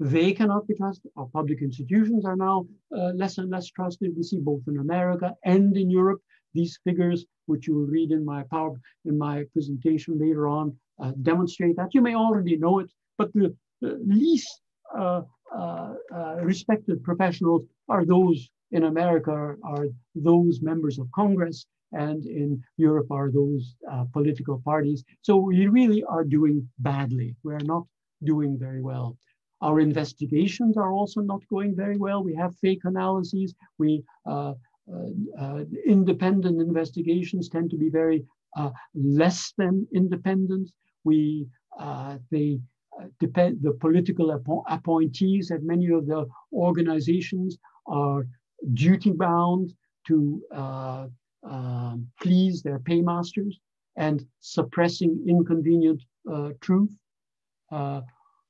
they cannot be trusted. Our public institutions are now uh, less and less trusted. We see both in America and in Europe these figures, which you will read in my power in my presentation later on, uh, demonstrate that. You may already know it, but the, the least uh, uh, uh respected professionals are those in America are, those members of Congress, and in Europe are those uh, political parties. So we really are doing badly. We're not doing very well. Our investigations are also not going very well. We have fake analyses. We uh independent investigations tend to be very uh, less than independent. We they depend the political appo appointees at many of the organizations are duty bound to uh, uh, please their paymasters and suppressing inconvenient uh, truth. Uh,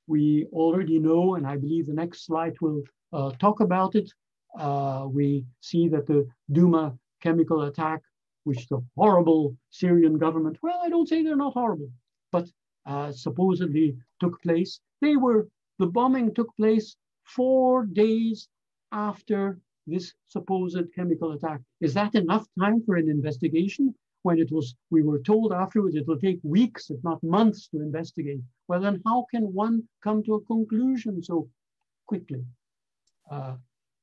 we already know, and I believe the next slide will uh, talk about it. Uh, we see that the Duma chemical attack, which the horrible Syrian government, well, I don't say they're not horrible, but supposedly took place. They were, the bombing took place four days after this supposed chemical attack. Is that enough time for an investigation? When it was, we were told afterwards it will take weeks, if not months, to investigate. Well, then how can one come to a conclusion so quickly? Uh,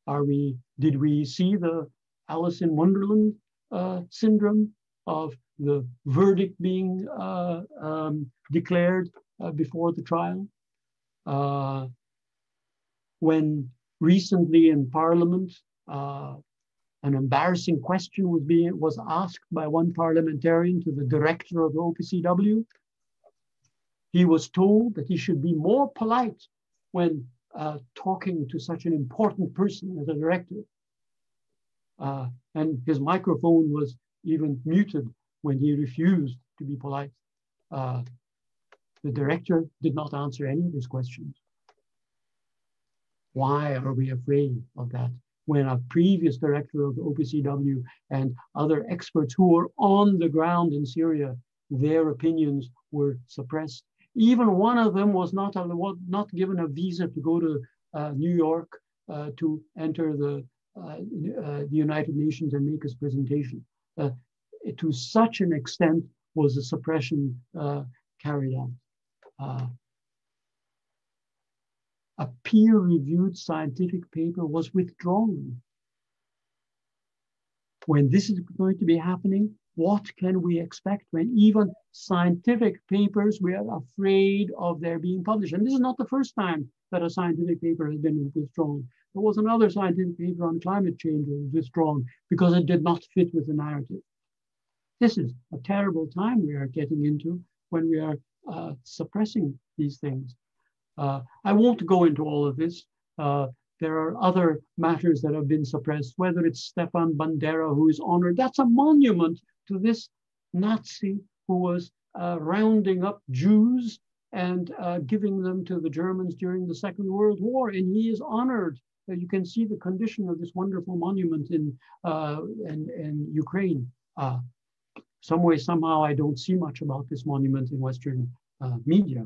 are we, did we see the Alice in Wonderland uh, syndrome of the verdict being uh, um, declared uh, before the trial? Uh, when recently in Parliament, uh, an embarrassing question was being was asked by one parliamentarian to the director of the OPCW. He was told that he should be more polite when uh, talking to such an important person as a director. Uh, and his microphone was even muted when he refused to be polite. Uh, the director did not answer any of his questions. Why are we afraid of that? when a previous director of the OPCW and other experts who were on the ground in Syria, their opinions were suppressed. Even one of them was not, not given a visa to go to uh, New York uh, to enter the, uh, uh the United Nations and make his presentation. Uh, to such an extent was the suppression carried out a peer-reviewed scientific paper was withdrawn. When this is going to be happening, what can we expect when even scientific papers, we are afraid of their being published. And this is not the first time that a scientific paper has been withdrawn. There was another scientific paper on climate change that was withdrawn because it did not fit with the narrative. This is a terrible time we are getting into when we are uh, suppressing these things. Uh, I won't go into all of this. Uh, there are other matters that have been suppressed, whether it's Stefan Bandera, who is honored. That's a monument to this Nazi who was uh, rounding up Jews and uh, giving them to the Germans during the Second World War, and he is honored. Uh, you can see the condition of this wonderful monument in, uh, in, in Ukraine. some way, somehow, I don't see much about this monument in Western uh, media.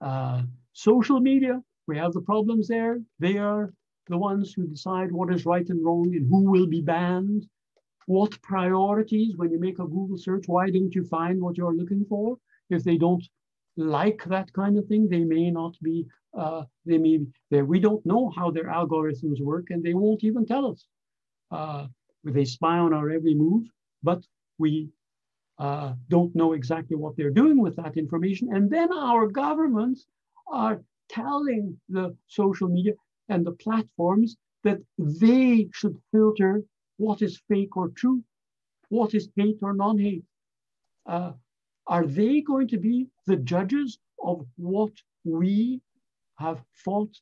Uh, social media, we have the problems there. They are the ones who decide what is right and wrong and who will be banned. What priorities, when you make a Google search, why don't you find what you're looking for? If they don't like that kind of thing, they may not be, uh, they may. We don't know how their algorithms work and they won't even tell us. Uh, they spy on our every move, but we uh, don't know exactly what they're doing with that information. And then our governments are telling the social media and the platforms that they should filter what is fake or true, what is hate or non-hate. Uh, are they going to be the judges of what we have fought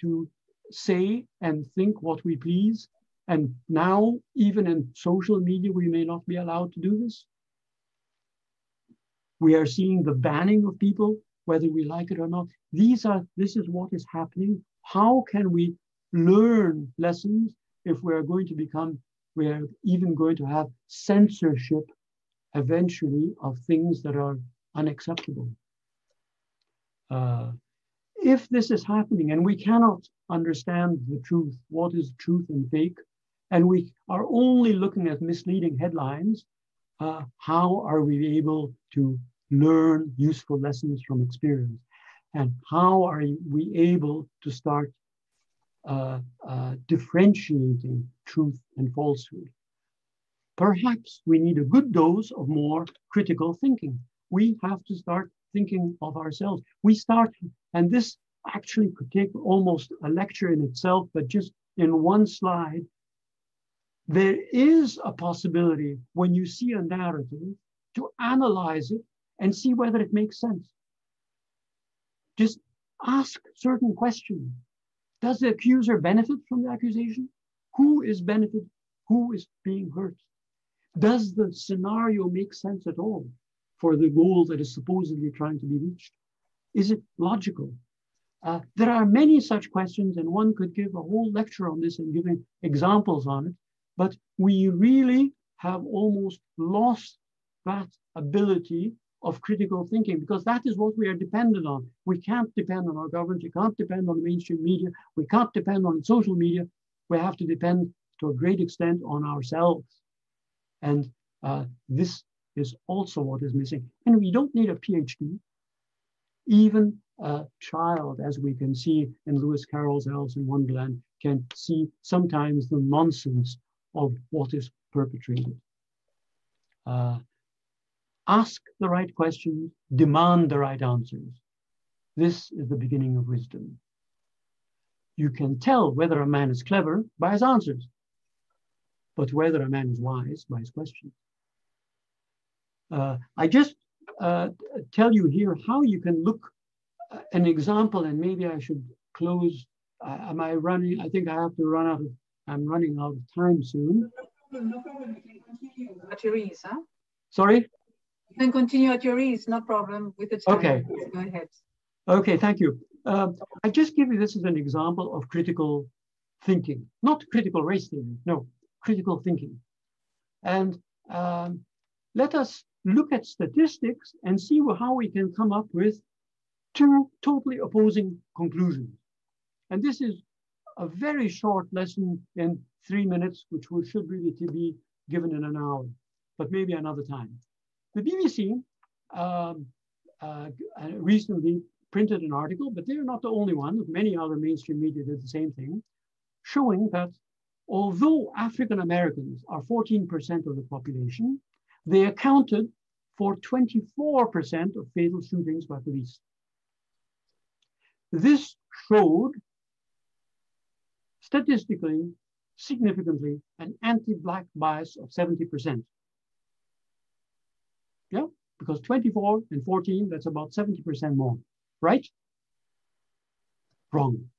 to say and think what we please? And now, even in social media, we may not be allowed to do this. We are seeing the banning of people, whether we like it or not. These are, this is what is happening. How can we learn lessons if we're going to become, we're even going to have censorship eventually of things that are unacceptable? Uh, if this is happening and we cannot understand the truth, what is truth and fake, and we are only looking at misleading headlines, uh, how are we able to learn useful lessons from experience? And how are we able to start uh, uh, differentiating truth and falsehood? Perhaps we need a good dose of more critical thinking. We have to start thinking of ourselves. We start, and this actually could take almost a lecture in itself, but just in one slide, there is a possibility when you see a narrative to analyze it and see whether it makes sense. Just ask certain questions. Does the accuser benefit from the accusation? Who is benefited? Who is being hurt? Does the scenario make sense at all for the goal that is supposedly trying to be reached? Is it logical? Uh, there are many such questions, and one could give a whole lecture on this and giving examples on it. But we really have almost lost that ability of critical thinking because that is what we are dependent on. We can't depend on our government. We can't depend on the mainstream media. We can't depend on social media. We have to depend to a great extent on ourselves. And uh, this is also what is missing. And we don't need a PhD. Even a child, as we can see in Lewis Carroll's Alice in Wonderland, can see sometimes the nonsense of what is perpetrated. Uh, ask the right questions, demand the right answers. This is the beginning of wisdom. You can tell whether a man is clever by his answers, but whether a man is wise by his questions. Uh, I just uh, tell you here how you can look uh, an example, and maybe I should close. Uh, am I running? I think I have to run out of I'm running out of time soon. No problem. You can continue at huh? Sorry? You can continue at your ease, no problem with the time. Okay. Go ahead. Okay, thank you. Um, I just give you this as an example of critical thinking, not critical race theory, no, critical thinking. And um, let us look at statistics and see how we can come up with two totally opposing conclusions. And this is a very short lesson in three minutes, which we should really be given in an hour, but maybe another time. The BBC um, uh, uh, recently printed an article, but they're not the only one. Many other mainstream media did the same thing, showing that although African Americans are 14% of the population, they accounted for 24% of fatal shootings by police. This showed statistically, significantly, an anti-black bias of 70%. Yeah, because 24 and 14, that's about 70% more, right? Wrong.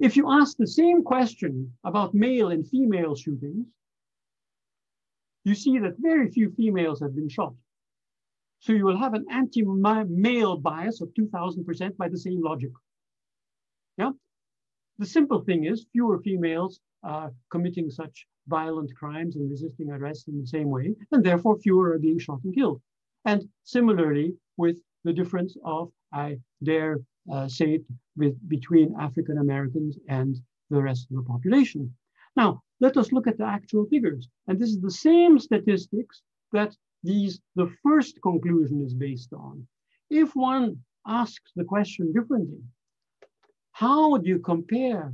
If you ask the same question about male and female shootings, you see that very few females have been shot. So you will have an anti-male bias of 2000% by the same logic. Yeah, the simple thing is fewer females are committing such violent crimes and resisting arrest in the same way, and therefore fewer are being shot and killed. And similarly, with the difference of, I dare uh, say it, with, between African Americans and the rest of the population. Now, let us look at the actual figures. And this is the same statistics that these the first conclusion is based on. If one asks the question differently, how do you compare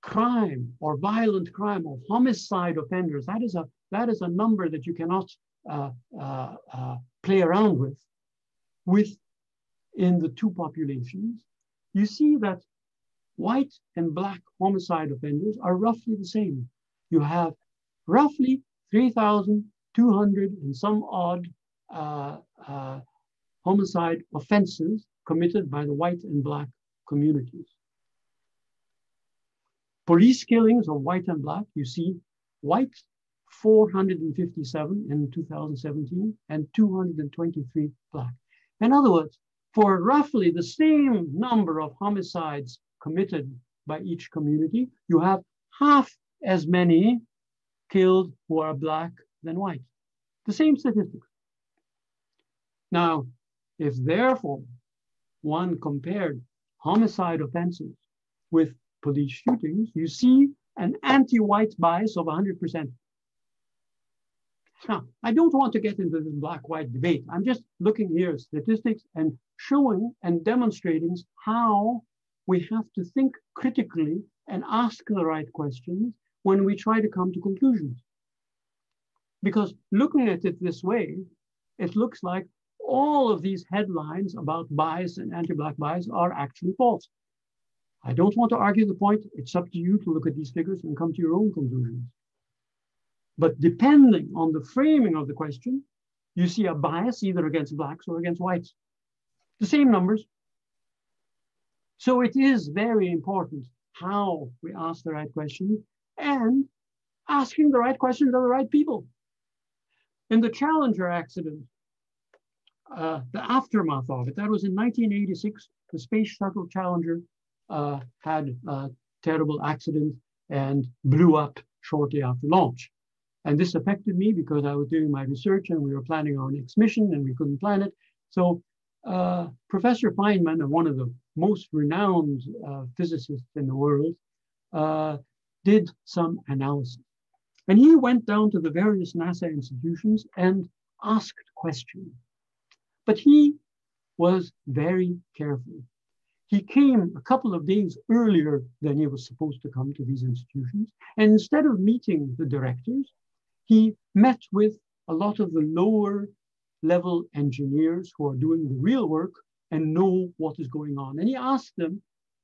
crime or violent crime or homicide offenders? That is a that is a number that you cannot uh, uh, uh, play around with. With in the two populations, you see that white and black homicide offenders are roughly the same. You have roughly 3,200 and some odd uh, uh, homicide offenses committed by the white and black communities. Police killings of white and black, you see white 457 in 2017 and 223 black. In other words, for roughly the same number of homicides committed by each community, you have half as many killed who are black than white. The same statistics. Now, if therefore one compared homicide offenses with police shootings, you see an anti-white bias of 100%. Now, I don't want to get into this black-white debate. I'm just looking here at statistics and showing and demonstrating how we have to think critically and ask the right questions when we try to come to conclusions. Because looking at it this way, it looks like all of these headlines about bias and anti-black bias are actually false. I don't want to argue the point. It's up to you to look at these figures and come to your own conclusions. But depending on the framing of the question, you see a bias either against blacks or against whites. The same numbers. So it is very important how we ask the right questions and asking the right questions of the right people. In the Challenger accident, uh, the aftermath of it, that was in 1986, the Space Shuttle Challenger uh, had a terrible accident and blew up shortly after launch. And this affected me because I was doing my research and we were planning our next mission and we couldn't plan it. So uh, Professor Feynman, one of the most renowned uh, physicists in the world, uh, did some analysis. And he went down to the various NASA institutions and asked questions. But he was very careful. He came a couple of days earlier than he was supposed to come to these institutions. And instead of meeting the directors, he met with a lot of the lower level engineers who are doing the real work and know what is going on. And he asked them,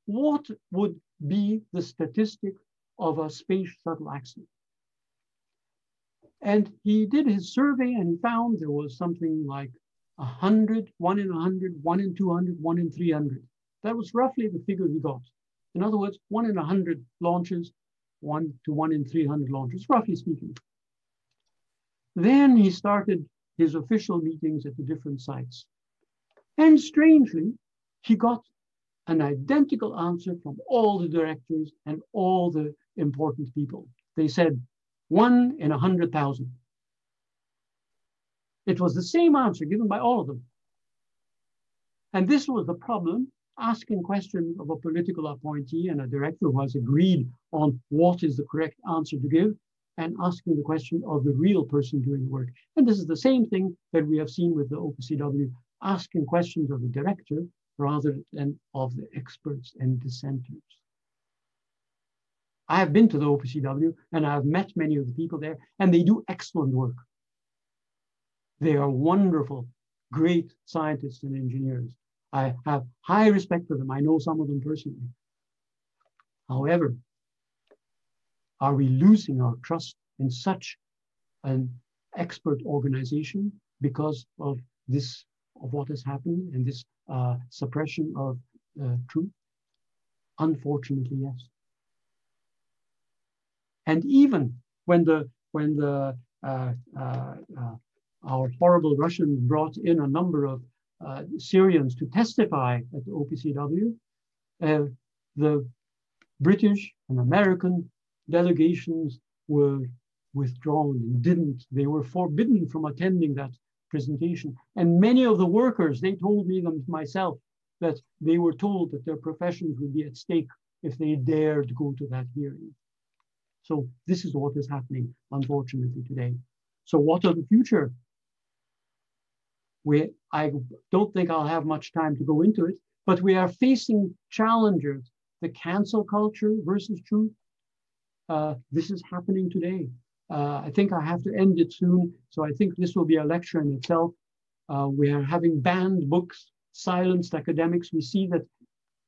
what would be the statistic of a space shuttle accident? And he did his survey and found there was something like 100, 1 in 100, 1 in 200, 1 in 300. That was roughly the figure he got. In other words, 1 in 100 launches, 1 to 1 in 300 launches, roughly speaking. Then he started his official meetings at the different sites. And strangely, he got an identical answer from all the directors and all the important people. They said one in a 100,000. It was the same answer given by all of them. And this was the problem, asking questions of a political appointee and a director who has agreed on what is the correct answer to give and asking the question of the real person doing the work. And this is the same thing that we have seen with the OPCW, asking questions of the director rather than of the experts and dissenters. I have been to the OPCW and I have met many of the people there, and they do excellent work. They are wonderful, great scientists and engineers. I have high respect for them. I know some of them personally. However, are we losing our trust in such an expert organization because of this, of what has happened and this uh, suppression of uh, truth? Unfortunately, yes. And even when the when the uh, uh, uh our horrible Russians brought in a number of uh, Syrians to testify at the OPCW, the British and American delegations were withdrawn and didn't. They were forbidden from attending that presentation. And many of the workers, they told me them myself that they were told that their professions would be at stake if they dared go to that hearing. So this is what is happening, unfortunately, today. So what of the future? We, I don't think I'll have much time to go into it, but we are facing challenges. The cancel culture versus truth. Uh, this is happening today. Uh, I think I have to end it soon. So I think this will be a lecture in itself. Uh, we are having banned books, silenced academics. We see that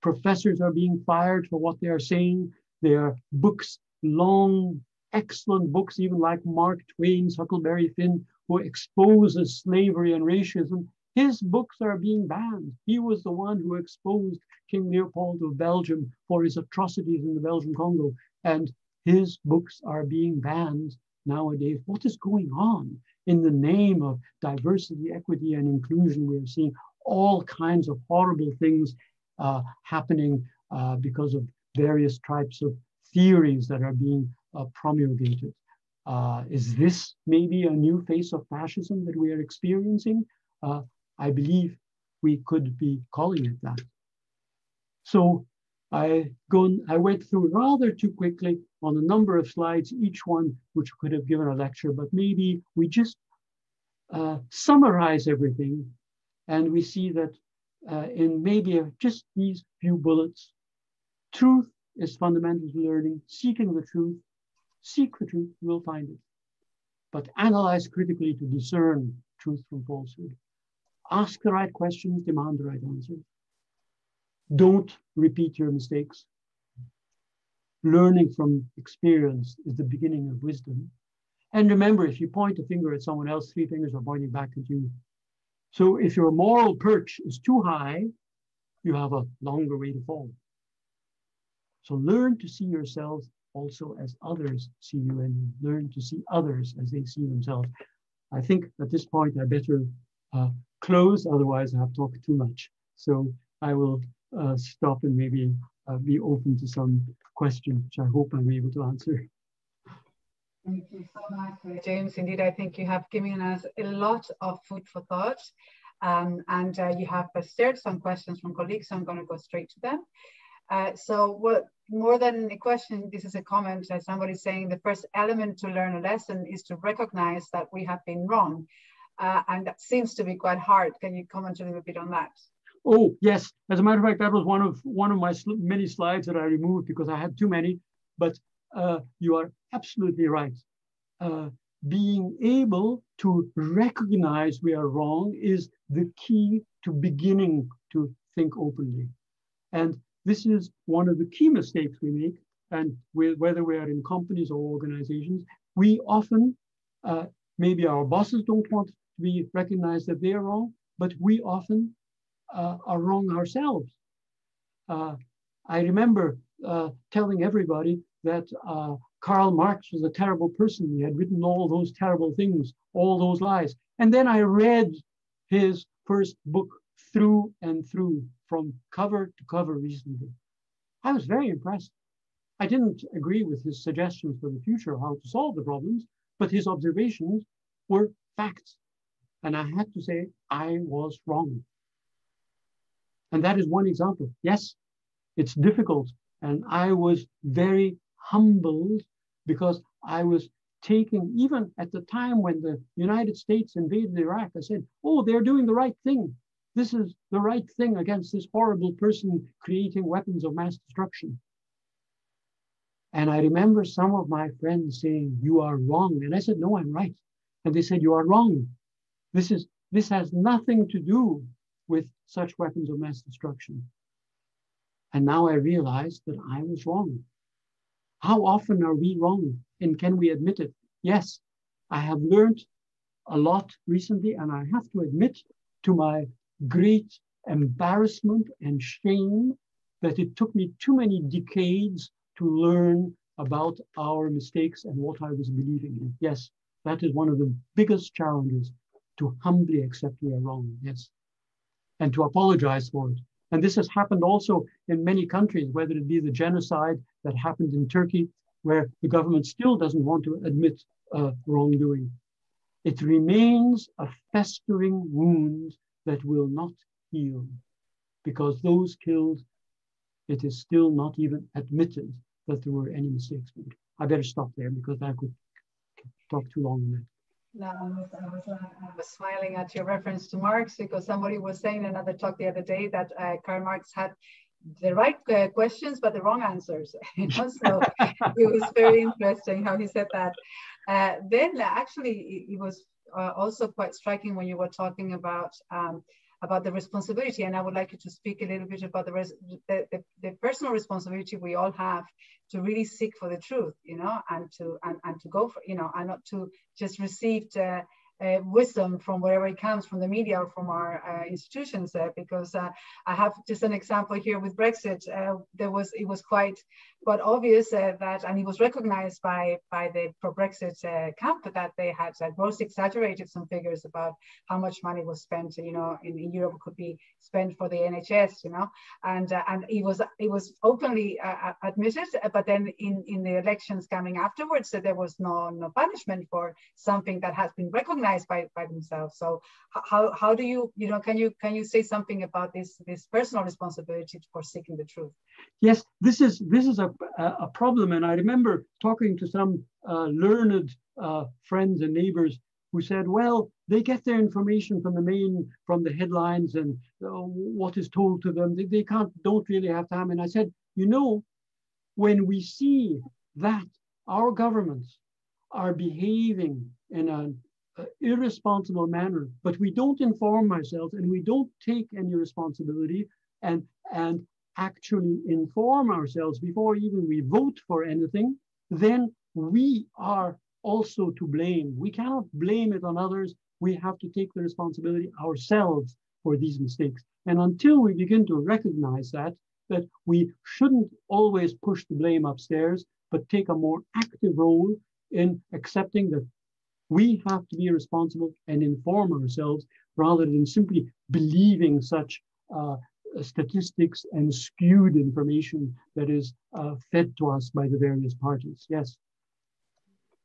professors are being fired for what they are saying. Their books, long, excellent books, even like Mark Twain's Huckleberry Finn, who exposes slavery and racism, his books are being banned. He was the one who exposed King Leopold of Belgium for his atrocities in the Belgian Congo. And his books are being banned nowadays. What is going on in the name of diversity, equity, and inclusion? We're seeing all kinds of horrible things uh, happening uh, because of various types of theories that are being uh, promulgated. Uh, is this maybe a new face of fascism that we are experiencing? Uh, I believe we could be calling it that. So I, gone, I went through rather too quickly on a number of slides, each one which could have given a lecture, but maybe we just uh, summarize everything and we see that uh, in maybe just these few bullets, truth is fundamental to learning, seeking the truth, seek the truth, you will find it. But analyze critically to discern truth from falsehood. Ask the right questions, demand the right answers. Don't repeat your mistakes. Learning from experience is the beginning of wisdom. And remember, if you point a finger at someone else, three fingers are pointing back at you. So if your moral perch is too high, you have a longer way to fall. So learn to see yourselves also as others see you and learn to see others as they see themselves. I think at this point I better uh, close, otherwise I have talked too much. So I will uh, stop and maybe uh, be open to some questions, which I hope I'm able to answer. Thank you so much, James. Indeed, I think you have given us a lot of food for thought. Um, and uh, you have shared some questions from colleagues, so I'm going to go straight to them. Uh, so what more than a question, this is a comment that somebody saying the first element to learn a lesson is to recognize that we have been wrong. Uh, and that seems to be quite hard. Can you comment a little bit on that? Oh, yes. As a matter of fact, that was one of one of my sl many slides that I removed because I had too many. But uh, you are absolutely right. Uh, being able to recognize we are wrong is the key to beginning to think openly. And this is one of the key mistakes we make. And whether we are in companies or organizations, we often, uh, maybe our bosses don't want to be recognized that they are wrong, but we often uh, are wrong ourselves. Uh, I remember uh, telling everybody that uh, Karl Marx was a terrible person. He had written all those terrible things, all those lies. And then I read his first book through and through from cover to cover recently. I was very impressed. I didn't agree with his suggestions for the future, how to solve the problems, but his observations were facts. And I had to say, I was wrong. And that is one example. Yes, it's difficult. And I was very humbled because I was taking, even at the time when the United States invaded Iraq, I said, oh, they're doing the right thing. This is the right thing against this horrible person creating weapons of mass destruction. And I remember some of my friends saying, you are wrong. And I said, no, I'm right. And they said, you are wrong. This is this has nothing to do with such weapons of mass destruction. And now I realize that I was wrong. How often are we wrong? And can we admit it? Yes, I have learned a lot recently, and I have to admit to my great embarrassment and shame that it took me too many decades to learn about our mistakes and what I was believing in. Yes, that is one of the biggest challenges to humbly accept we are wrong. Yes. And to apologize for it And this has happened also in many countries, whether it be the genocide that happened in Turkey, where the government still doesn't want to admit uh, wrongdoing. It remains a festering wound that will not heal because those killed, it is still not even admitted that there were any mistakes made. I better stop there because I could talk too long on. No, I was, I, was, uh, I was, smiling at your reference to Marx because somebody was saying in another talk the other day that uh, Karl Marx had the right uh, questions but the wrong answers. you know? So it was very interesting how he said that. Uh, then actually, it was uh, also quite striking when you were talking about um, about the responsibility. And I would like you to speak a little bit about the, the, the, the, personal responsibility we all have to really seek for the truth, you know, and to and, and to go for, you know, and not to just receive uh, wisdom from wherever it comes from the media or from our uh, institutions uh, because uh, I have just an example here with Brexit uh, there was it was quite quite obvious uh, that and he was recognized by by the pro-Brexit uh, camp that they had uh, grossly exaggerated some figures about how much money was spent you know in, in Europe could be spent for the NHS you know and uh, and it was it was openly uh, admitted but then in in the elections coming afterwards that there was no no punishment for something that has been recognized recognized by, by themselves. So how, how do you, you know, can you can you say something about this this personal responsibility for seeking the truth? Yes, this is this is a, a problem. And I remember talking to some uh, learned uh, friends and neighbors who said, well, they get their information from the main, from the headlines and uh, what is told to them. They, they can't, don't really have time. And I said, you know, when we see that our governments are behaving in an uh, irresponsible manner, but we don't inform ourselves and we don't take any responsibility and, and actually inform ourselves before even we vote for anything, then we are also to blame. We cannot blame it on others. We have to take the responsibility ourselves for these mistakes. And until we begin to recognize that, that we shouldn't always push the blame upstairs, but take a more active role in accepting that we have to be responsible and inform ourselves rather than simply believing such uh, statistics and skewed information that is uh, fed to us by the various parties. Yes.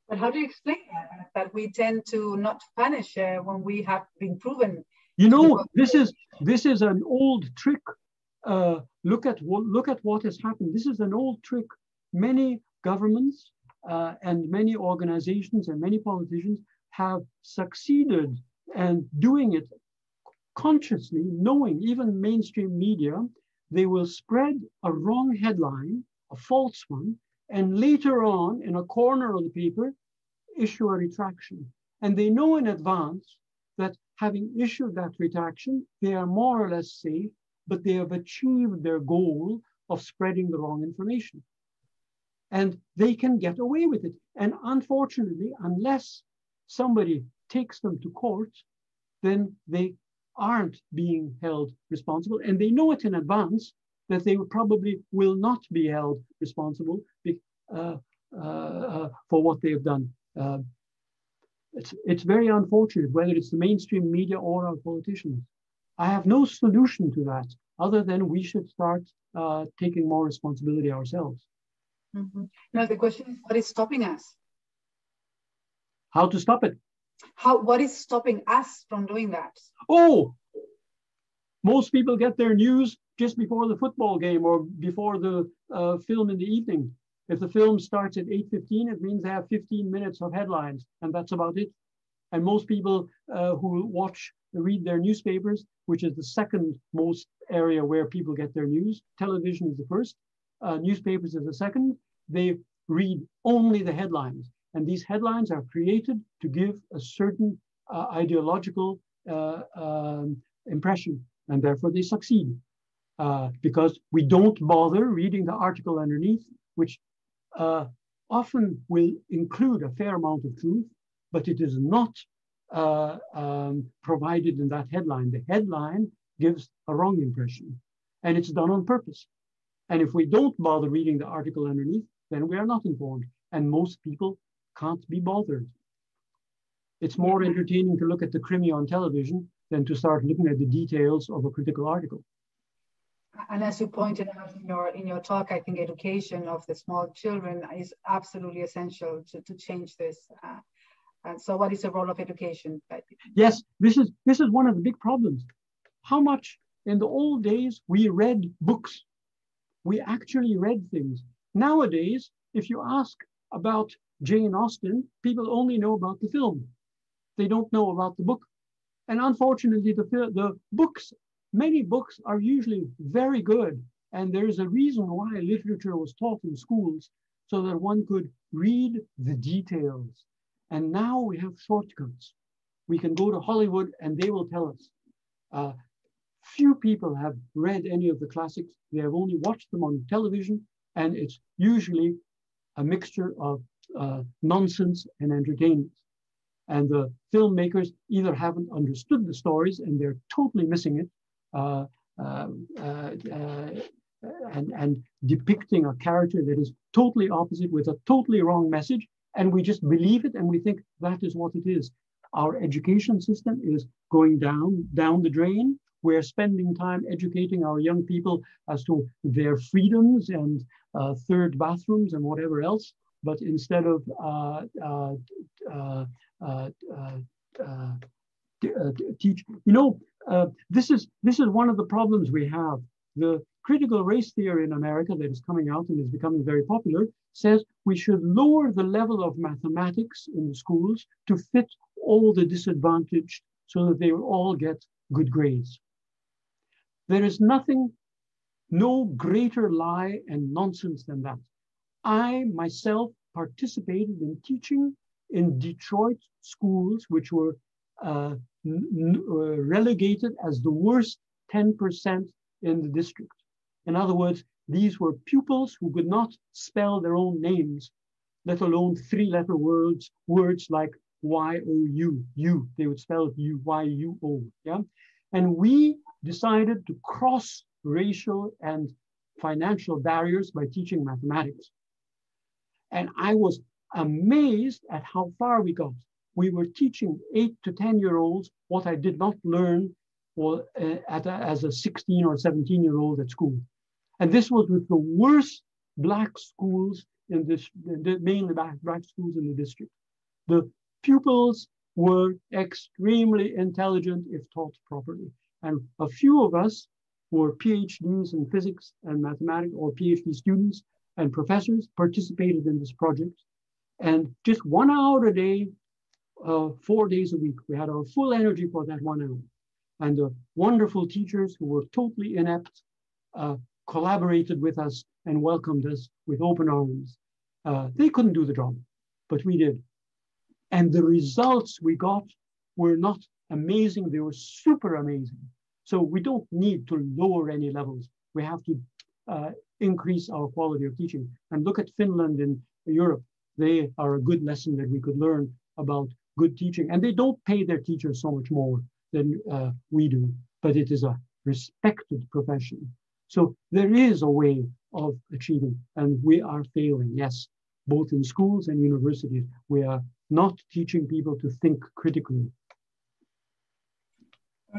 But how do you explain that? That we tend to not punish uh, when we have been proven. You know, this is this is an old trick. Uh, look at what look at what has happened. This is an old trick. Many governments uh, and many organizations and many politicians have succeeded and doing it consciously, knowing even mainstream media, they will spread a wrong headline, a false one, and later on in a corner of the paper, issue a retraction. And they know in advance that having issued that retraction, they are more or less safe, but they have achieved their goal of spreading the wrong information and they can get away with it. And unfortunately, unless somebody takes them to court, then they aren't being held responsible. And they know it in advance that they probably will not be held responsible uh, uh, uh, for what they have done. Uh, it's, it's very unfortunate, whether it's the mainstream media or our politicians. I have no solution to that other than we should start uh, taking more responsibility ourselves. Mm-hmm. Now the question is, what is stopping us? How to stop it? How? What is stopping us from doing that? Oh, most people get their news just before the football game or before the uh, film in the evening. If the film starts at 8.15, it means they have 15 minutes of headlines, and that's about it. And most people uh, who watch, read their newspapers, which is the second most area where people get their news, television is the first, uh, newspapers is the second, they read only the headlines. And these headlines are created to give a certain uh, ideological uh, um, impression, and therefore they succeed. Uh, because we don't bother reading the article underneath, which uh, often will include a fair amount of truth, but it is not uh, um, provided in that headline. The headline gives a wrong impression, and it's done on purpose. And if we don't bother reading the article underneath, then we are not informed. And most people can't be bothered. It's more entertaining to look at the krimi on television than to start looking at the details of a critical article. And as you pointed out in your in your talk, I think education of the small children is absolutely essential to, to change this. Uh, and so, what is the role of education? Yes, this is this is one of the big problems. How much in the old days we read books, we actually read things. Nowadays, if you ask about Jane Austen, people only know about the film. They don't know about the book. And unfortunately, the, the books, many books are usually very good. And there's a reason why literature was taught in schools so that one could read the details. And now we have shortcuts. We can go to Hollywood and they will tell us. Uh, few people have read any of the classics. They have only watched them on television, and it's usually a mixture of uh, nonsense and entertainment. And the filmmakers either haven't understood the stories and they're totally missing it, uh, uh, uh, and, and depicting a character that is totally opposite with a totally wrong message. And we just believe it and we think that is what it is. Our education system is going down, down the drain. We're spending time educating our young people as to their freedoms and uh, third bathrooms and whatever else. But instead of uh, uh, uh, teach. You know, this is this is one of the problems we have. The critical race theory in America that is coming out and is becoming very popular says we should lower the level of mathematics in the schools to fit all the disadvantaged so that they will all get good grades. There is nothing, no greater lie and nonsense than that. I myself participated in teaching in Detroit schools, which were uh, uh, relegated as the worst 10% in the district. In other words, these were pupils who could not spell their own names, let alone three letter words, words like Y-O-U, you. They would spell it U, Y-U-O, yeah? And we decided to cross racial and financial barriers by teaching mathematics. And I was amazed at how far we got. We were teaching eight to 10 year olds what I did not learn uh, a, as a 16 or 17 year old at school. And this was with the worst black schools in this, mainly black, black schools in the district. The pupils were extremely intelligent if taught properly. And a few of us were PhDs in physics and mathematics or PhD students and professors participated in this project. And just one hour a day, uh, four days a week, we had our full energy for that one hour. And the wonderful teachers who were totally inept uh, collaborated with us and welcomed us with open arms. Uh, they couldn't do the job, but we did. And the results we got were not amazing, they were super amazing. So we don't need to lower any levels. We have to uh, increase our quality of teaching. And look at Finland in Europe they are a good lesson that we could learn about good teaching. And they don't pay their teachers so much more than uh, we do, but it is a respected profession. So there is a way of achieving, and we are failing, yes, both in schools and universities. We are not teaching people to think critically.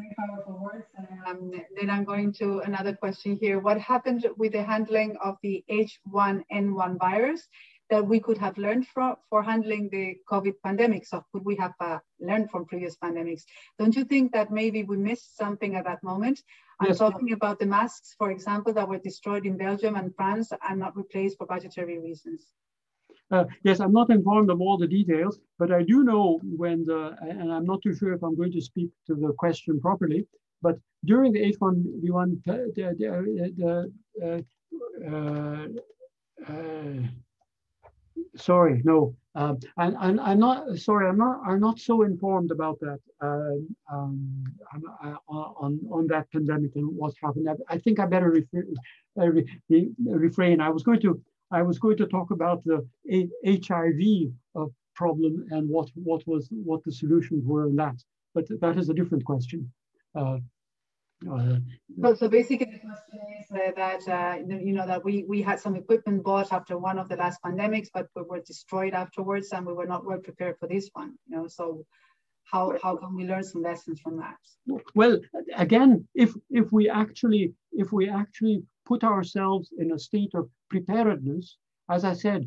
Very powerful words. Um, then I'm going to another question here. What happened with the handling of the H1N1 virus? that we could have learned from for handling the COVID pandemic. So could we have uh, learned from previous pandemics? Don't you think that maybe we missed something at that moment? I'm yes. talking about the masks, for example, that were destroyed in Belgium and France and not replaced for budgetary reasons. Uh, yes, I'm not informed of all the details, but I do know when the, and I'm not too sure if I'm going to speak to the question properly, but during the H1N1, the, the, the uh, uh, uh sorry, no. Um, and, and I'm not sorry. I'm not. I'm not so informed about that um, um, uh, on on that pandemic and what's happened. I, I think I better uh, re, refrain. I was going to. I was going to talk about the A HIV uh, problem and what what was what the solutions were in that. But that is a different question. Uh, uh, so, so basically the question is uh, that uh, you know that we we had some equipment bought after one of the last pandemics but we were destroyed afterwards and we were not well prepared for this one you know so how, how can we learn some lessons from that? Well, again, if if we actually if we actually put ourselves in a state of preparedness, as I said,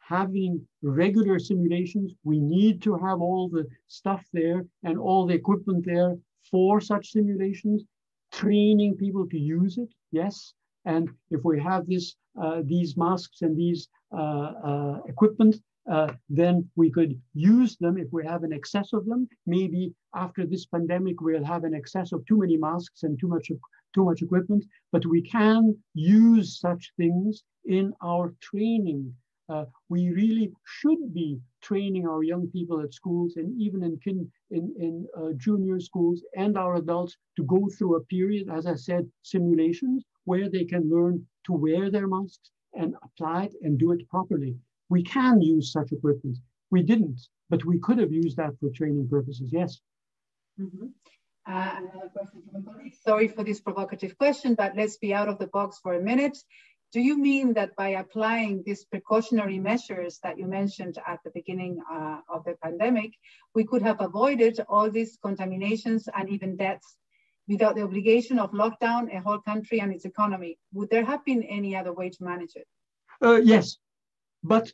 having regular simulations, we need to have all the stuff there and all the equipment there for such simulations, training people to use it, yes. And if we have this, uh, these masks and these uh, uh, equipment, uh, then we could use them if we have an excess of them. Maybe after this pandemic, we'll have an excess of too many masks and too much, too much equipment, but we can use such things in our training. Uh, we really should be training our young people at schools and even in, kin, in, in uh, junior schools and our adults to go through a period, as I said, simulations where they can learn to wear their masks and apply it and do it properly. We can use such equipment. We didn't, but we could have used that for training purposes, yes. Mm -hmm. Uh, another question from a colleague. Sorry for this provocative question, but let's be out of the box for a minute. Do you mean that by applying these precautionary measures that you mentioned at the beginning uh, of the pandemic, we could have avoided all these contaminations and even deaths without the obligation of lockdown a whole country and its economy? Would there have been any other way to manage it? Uh, yes, but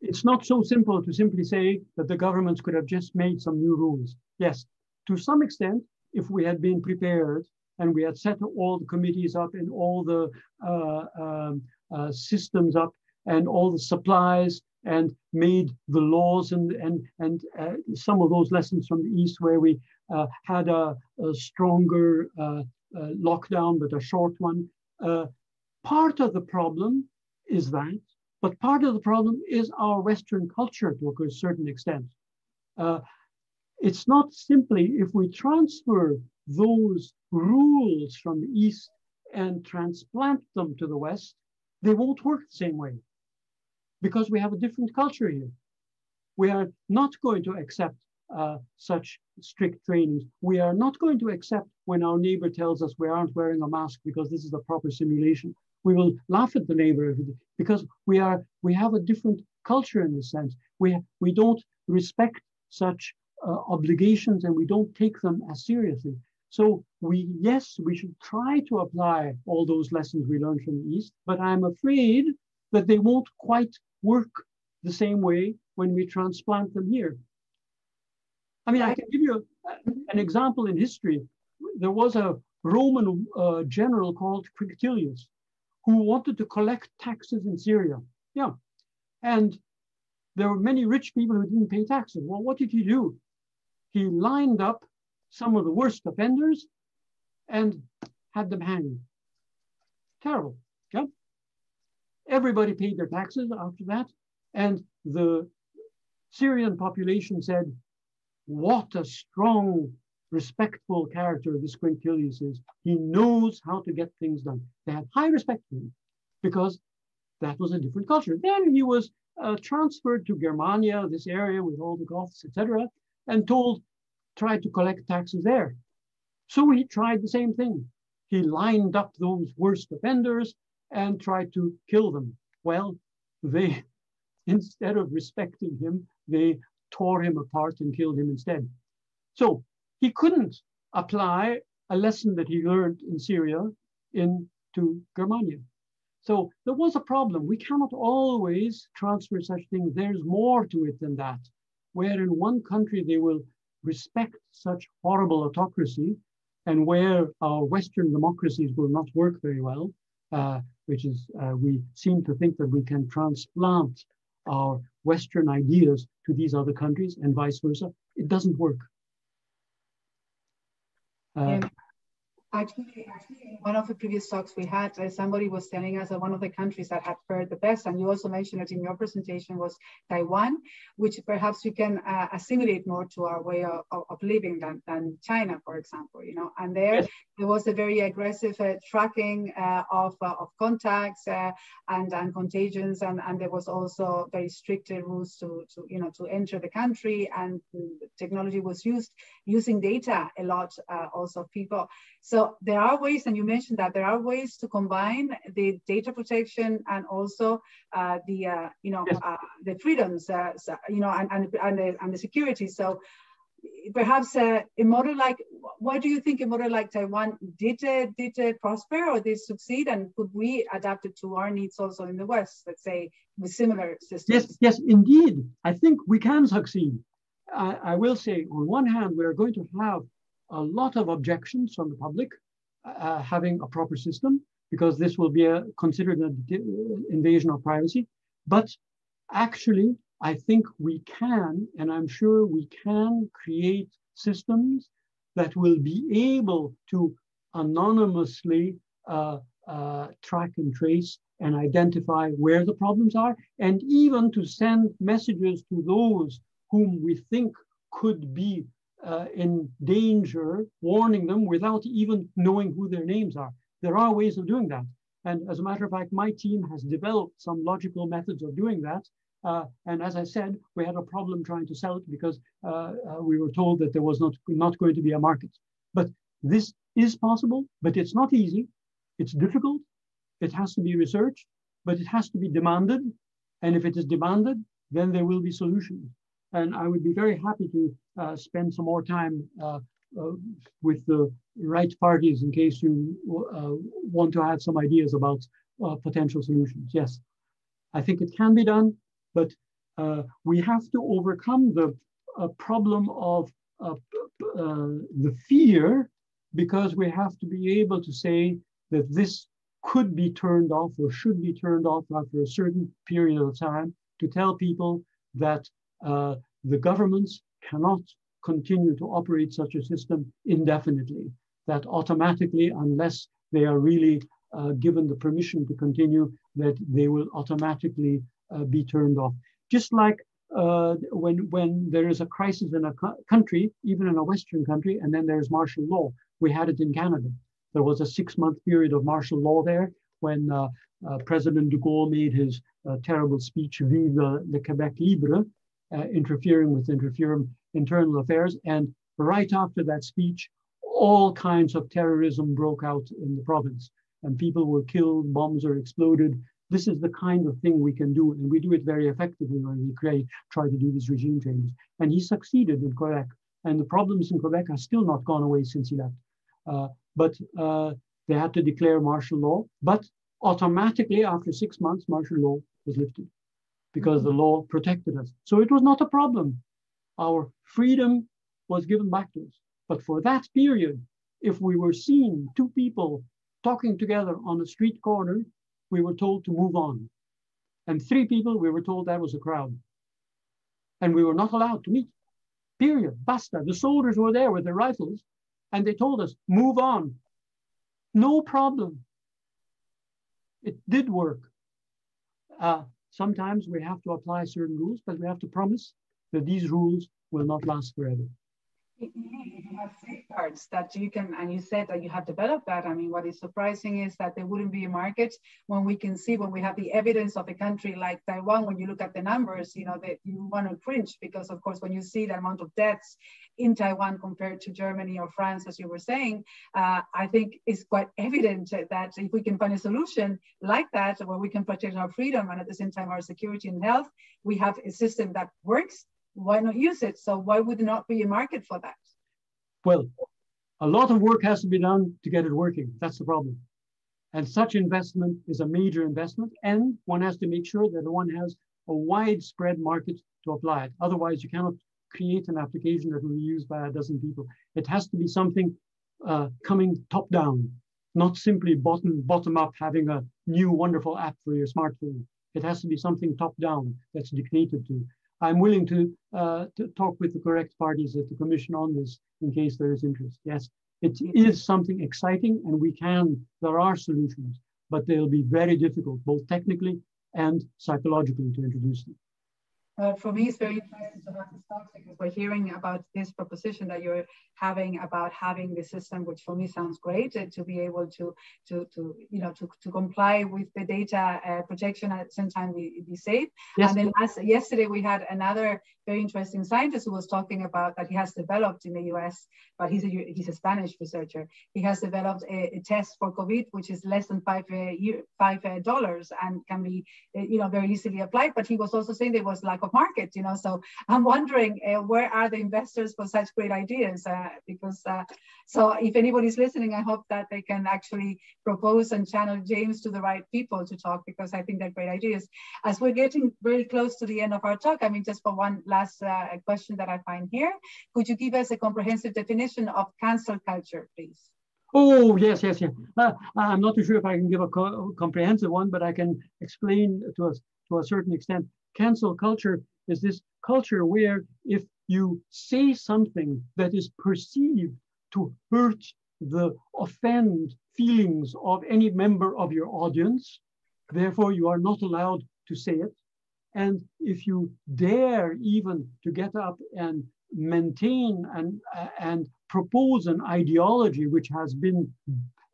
it's not so simple to simply say that the governments could have just made some new rules. Yes, to some extent, if we had been prepared and we had set all the committees up and all the uh, um, uh, systems up and all the supplies and made the laws and and and uh, some of those lessons from the east where we uh, had a, a stronger uh, uh, lockdown but a short one. part of the problem is that but part of the problem is our Western culture to a certain extent. It's not simply if we transfer those rules from the East and transplant them to the West, they won't work the same way because we have a different culture here. We are not going to accept uh, such strict trainings. We are not going to accept when our neighbor tells us we aren't wearing a mask because this is a proper simulation we will laugh at the neighbor because we are we have a different culture in this sense. We we don't respect such uh, obligations and we don't take them as seriously. So we yes we should try to apply all those lessons we learned from the East, but I'm afraid that they won't quite work the same way when we transplant them here. I mean, I can give you an example in history. There was a Roman uh, general called Quinctilius who wanted to collect taxes in Syria. Yeah. And there were many rich people who didn't pay taxes. Well, what did he do? He lined up some of the worst offenders and had them hanged. Terrible. Yeah. Everybody paid their taxes after that. And the Syrian population said, what a strong respectful character this Quinctilius is. He knows how to get things done. They had high respect for him because that was a different culture. Then he was uh, transferred to Germania, this area with all the Goths, etc., and told, tried to collect taxes there. So he tried the same thing. He lined up those worst offenders and tried to kill them. Well, they, instead of respecting him, they tore him apart and killed him instead. So he couldn't apply a lesson that he learned in Syria into Germania. So there was a problem. We cannot always transfer such things. There's more to it than that. Where in one country they will respect such horrible autocracy, and where our Western democracies will not work very well, uh, which is uh, we seem to think that we can transplant our Western ideas to these other countries and vice versa. It doesn't work. Uh, Actually, actually, one of the previous talks we had, uh, somebody was telling us that one of the countries that had fared the best, and you also mentioned it in your presentation, was Taiwan, which perhaps we can uh, assimilate more to our way of, of, living than, than China, for example. You know, and there yes. there was a very aggressive uh, tracking uh, of uh, of contacts uh, and and contagions, and and there was also very strict rules to to you know to enter the country, and technology was used using data a lot also people. So there are ways, and you mentioned that there are ways to combine the data protection and also uh, the uh, you know yes. uh, the freedoms, uh, so, you know, and and and the, and the security. So perhaps a, a, model like, why do you think a model like Taiwan did, uh, did uh, prosper or did succeed? And could we adapt it to our needs also in the West, let's say, with similar systems? Yes, yes, indeed. I think we can succeed. I, I will say, on one hand, we're going to have a lot of objections from the public uh, having a proper system because this will be a, considered an invasion of privacy. But actually, I think we can, and I'm sure we can create systems that will be able to anonymously uh, uh, track and trace and identify where the problems are, and even to send messages to those whom we think could be uh, in danger, warning them without even knowing who their names are. There are ways of doing that. And as a matter of fact, my team has developed some logical methods of doing that. Uh, and as I said, we had a problem trying to sell it because uh, uh, we were told that there was not, not going to be a market. But this is possible, but it's not easy. It's difficult. It has to be researched, but it has to be demanded. And if it is demanded, then there will be solutions. And I would be very happy to Uh, spend some more time uh, uh, with the right parties in case you uh, want to have some ideas about uh, potential solutions. Yes, I think it can be done, but we have to overcome the problem of the fear because we have to be able to say that this could be turned off or should be turned off after a certain period of time to tell people that uh, the governments cannot continue to operate such a system indefinitely, that automatically, unless they are really uh, given the permission to continue, that they will automatically uh, be turned off. Just like uh, when, when there is a crisis in a country, even in a Western country, and then there's martial law. We had it in Canada. There was a six month period of martial law there when uh, uh, President de Gaulle made his uh, terrible speech, Vive le Québec libre, interfering with interfering internal affairs. And right after that speech, all kinds of terrorism broke out in the province, and people were killed, bombs are exploded. This is the kind of thing we can do, and we do it very effectively when we create, try to do these regime changes. And he succeeded in Quebec, and the problems in Quebec have still not gone away since he left. Uh, but uh, they had to declare martial law, but automatically after six months, martial law was lifted because the law protected us. So it was not a problem. Our freedom was given back to us. But for that period, if we were seen two people talking together on a street corner, we were told to move on. And three people, we were told that was a crowd. And we were not allowed to meet. Period. Basta. The soldiers were there with their rifles and they told us, move on. No problem. It did work. Uh, Sometimes we have to apply certain rules, but we have to promise that these rules will not last forever you have safeguards that you can, and you said that you have developed that. I mean, what is surprising is that there wouldn't be a market when we can see, when we have the evidence of a country like Taiwan, when you look at the numbers, you know, that you want to cringe because, of course, when you see the amount of deaths in Taiwan compared to Germany or France, as you were saying, uh, I think it's quite evident that if we can find a solution like that, where we can protect our freedom and at the same time our security and health, we have a system that works why not use it? So why would there not be a market for that? Well, a lot of work has to be done to get it working. That's the problem. And such investment is a major investment. And one has to make sure that one has a widespread market to apply it. Otherwise, you cannot create an application that will be used by a dozen people. It has to be something uh, coming top down, not simply bottom, bottom up, having a new wonderful app for your smartphone. It has to be something top down that's dictated to. I'm willing to, uh, to talk with the correct parties at the commission on this in case there is interest. Yes, it is something exciting and we can, there are solutions, but they'll be very difficult, both technically and psychologically to introduce them. Uh, for me, it's very interesting to have this talk because we're hearing about this proposition that you're having about having the system, which for me sounds great, uh, to be able to, to, to you know, to, to comply with the data uh, protection at the same time be, be safe. Yes. And then last, yesterday we had another very interesting scientist who was talking about that he has developed in the US, but he's a, he's a Spanish researcher. He has developed a, a test for COVID, which is less than five, uh, year, five uh, dollars and can be, uh, you know, very easily applied. But he was also saying there was lack of market, you know. So I'm wondering uh, where are the investors for such great ideas? Uh, because uh, so if anybody's listening, I hope that they can actually propose and channel James to the right people to talk because I think they're great ideas. As we're getting very close to the end of our talk, I mean, just for one last uh, question that I find here, could you give us a comprehensive definition of cancel culture, please? Oh, yes, yes, yes. Uh, I'm not too sure if I can give a co comprehensive one, but I can explain to us to a certain extent. Cancel culture is this culture where if you say something that is perceived to hurt the offend feelings of any member of your audience, therefore you are not allowed to say it. And if you dare even to get up and maintain and, uh, and propose an ideology which has been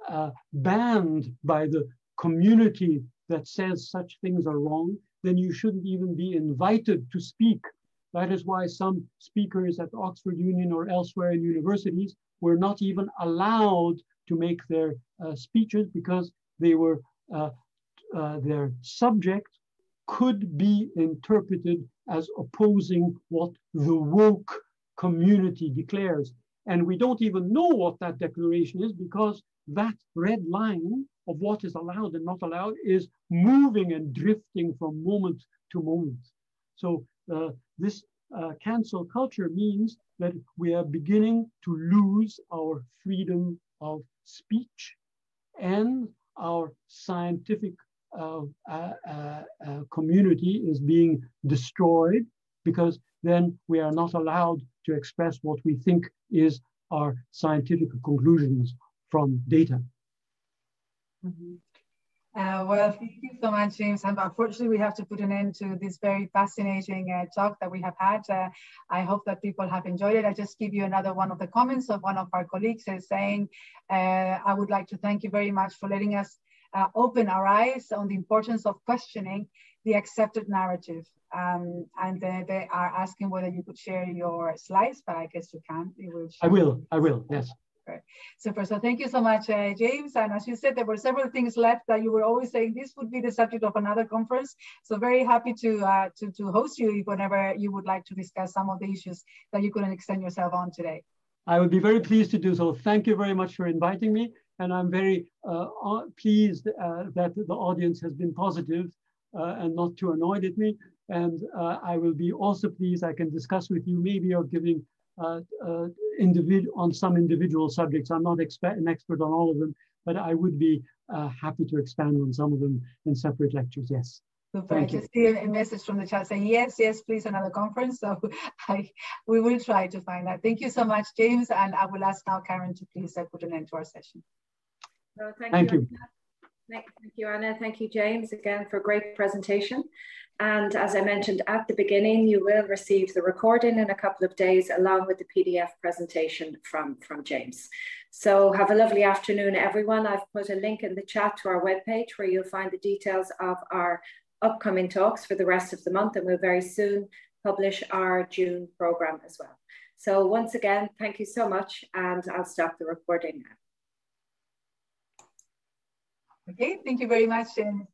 uh, banned by the community that says such things are wrong, then you shouldn't even be invited to speak. That is why some speakers at Oxford Union or elsewhere in universities were not even allowed to make their uh, speeches because they were uh, uh, their subject could be interpreted as opposing what the woke community declares. And we don't even know what that declaration is because that red line of what is allowed and not allowed is moving and drifting from moment to moment. So uh, this uh, cancel culture means that we are beginning to lose our freedom of speech and our scientific uh, uh, uh, uh community is being destroyed because then we are not allowed to express what we think is our scientific conclusions from data. Mm -hmm. uh, well, thank you so much, James. And unfortunately, we have to put an end to this very fascinating uh, talk that we have had. Uh, I hope that people have enjoyed it. I just give you another one of the comments of one of our colleagues is saying, uh, I would like to thank you very much for letting us uh, open our eyes on the importance of questioning the accepted narrative. Um, and they, they, are asking whether you could share your slides, but I guess you can. You will I will, I will, yes. Super. So thank you so much, uh, James. And as you said, there were several things left that you were always saying this would be the subject of another conference. So very happy to uh, to, to host you whenever you would like to discuss some of the issues that you couldn't extend yourself on today. I would be very pleased to do so. Thank you very much for inviting me. And I'm very uh, pleased uh, that the audience has been positive uh, and not too annoyed at me. And uh, I will be also pleased I can discuss with you maybe of giving uh, uh, individual on some individual subjects. I'm not an expert on all of them, but I would be uh, happy to expand on some of them in separate lectures. Yes. Super. Thank I just see a message from the chat saying yes, yes, please another conference. So I, we will try to find that. Thank you so much, James. And I will ask now Karen to please uh, put an end to our session. Well, thank, thank you. you. Thank you, Anna. Thank you, James, again for a great presentation. And as I mentioned at the beginning, you will receive the recording in a couple of days along with the PDF presentation from, from James. So have a lovely afternoon, everyone. I've put a link in the chat to our webpage where you'll find the details of our upcoming talks for the rest of the month. And we'll very soon publish our June program as well. So once again, thank you so much. And I'll stop the recording now. Okay, thank you very much. And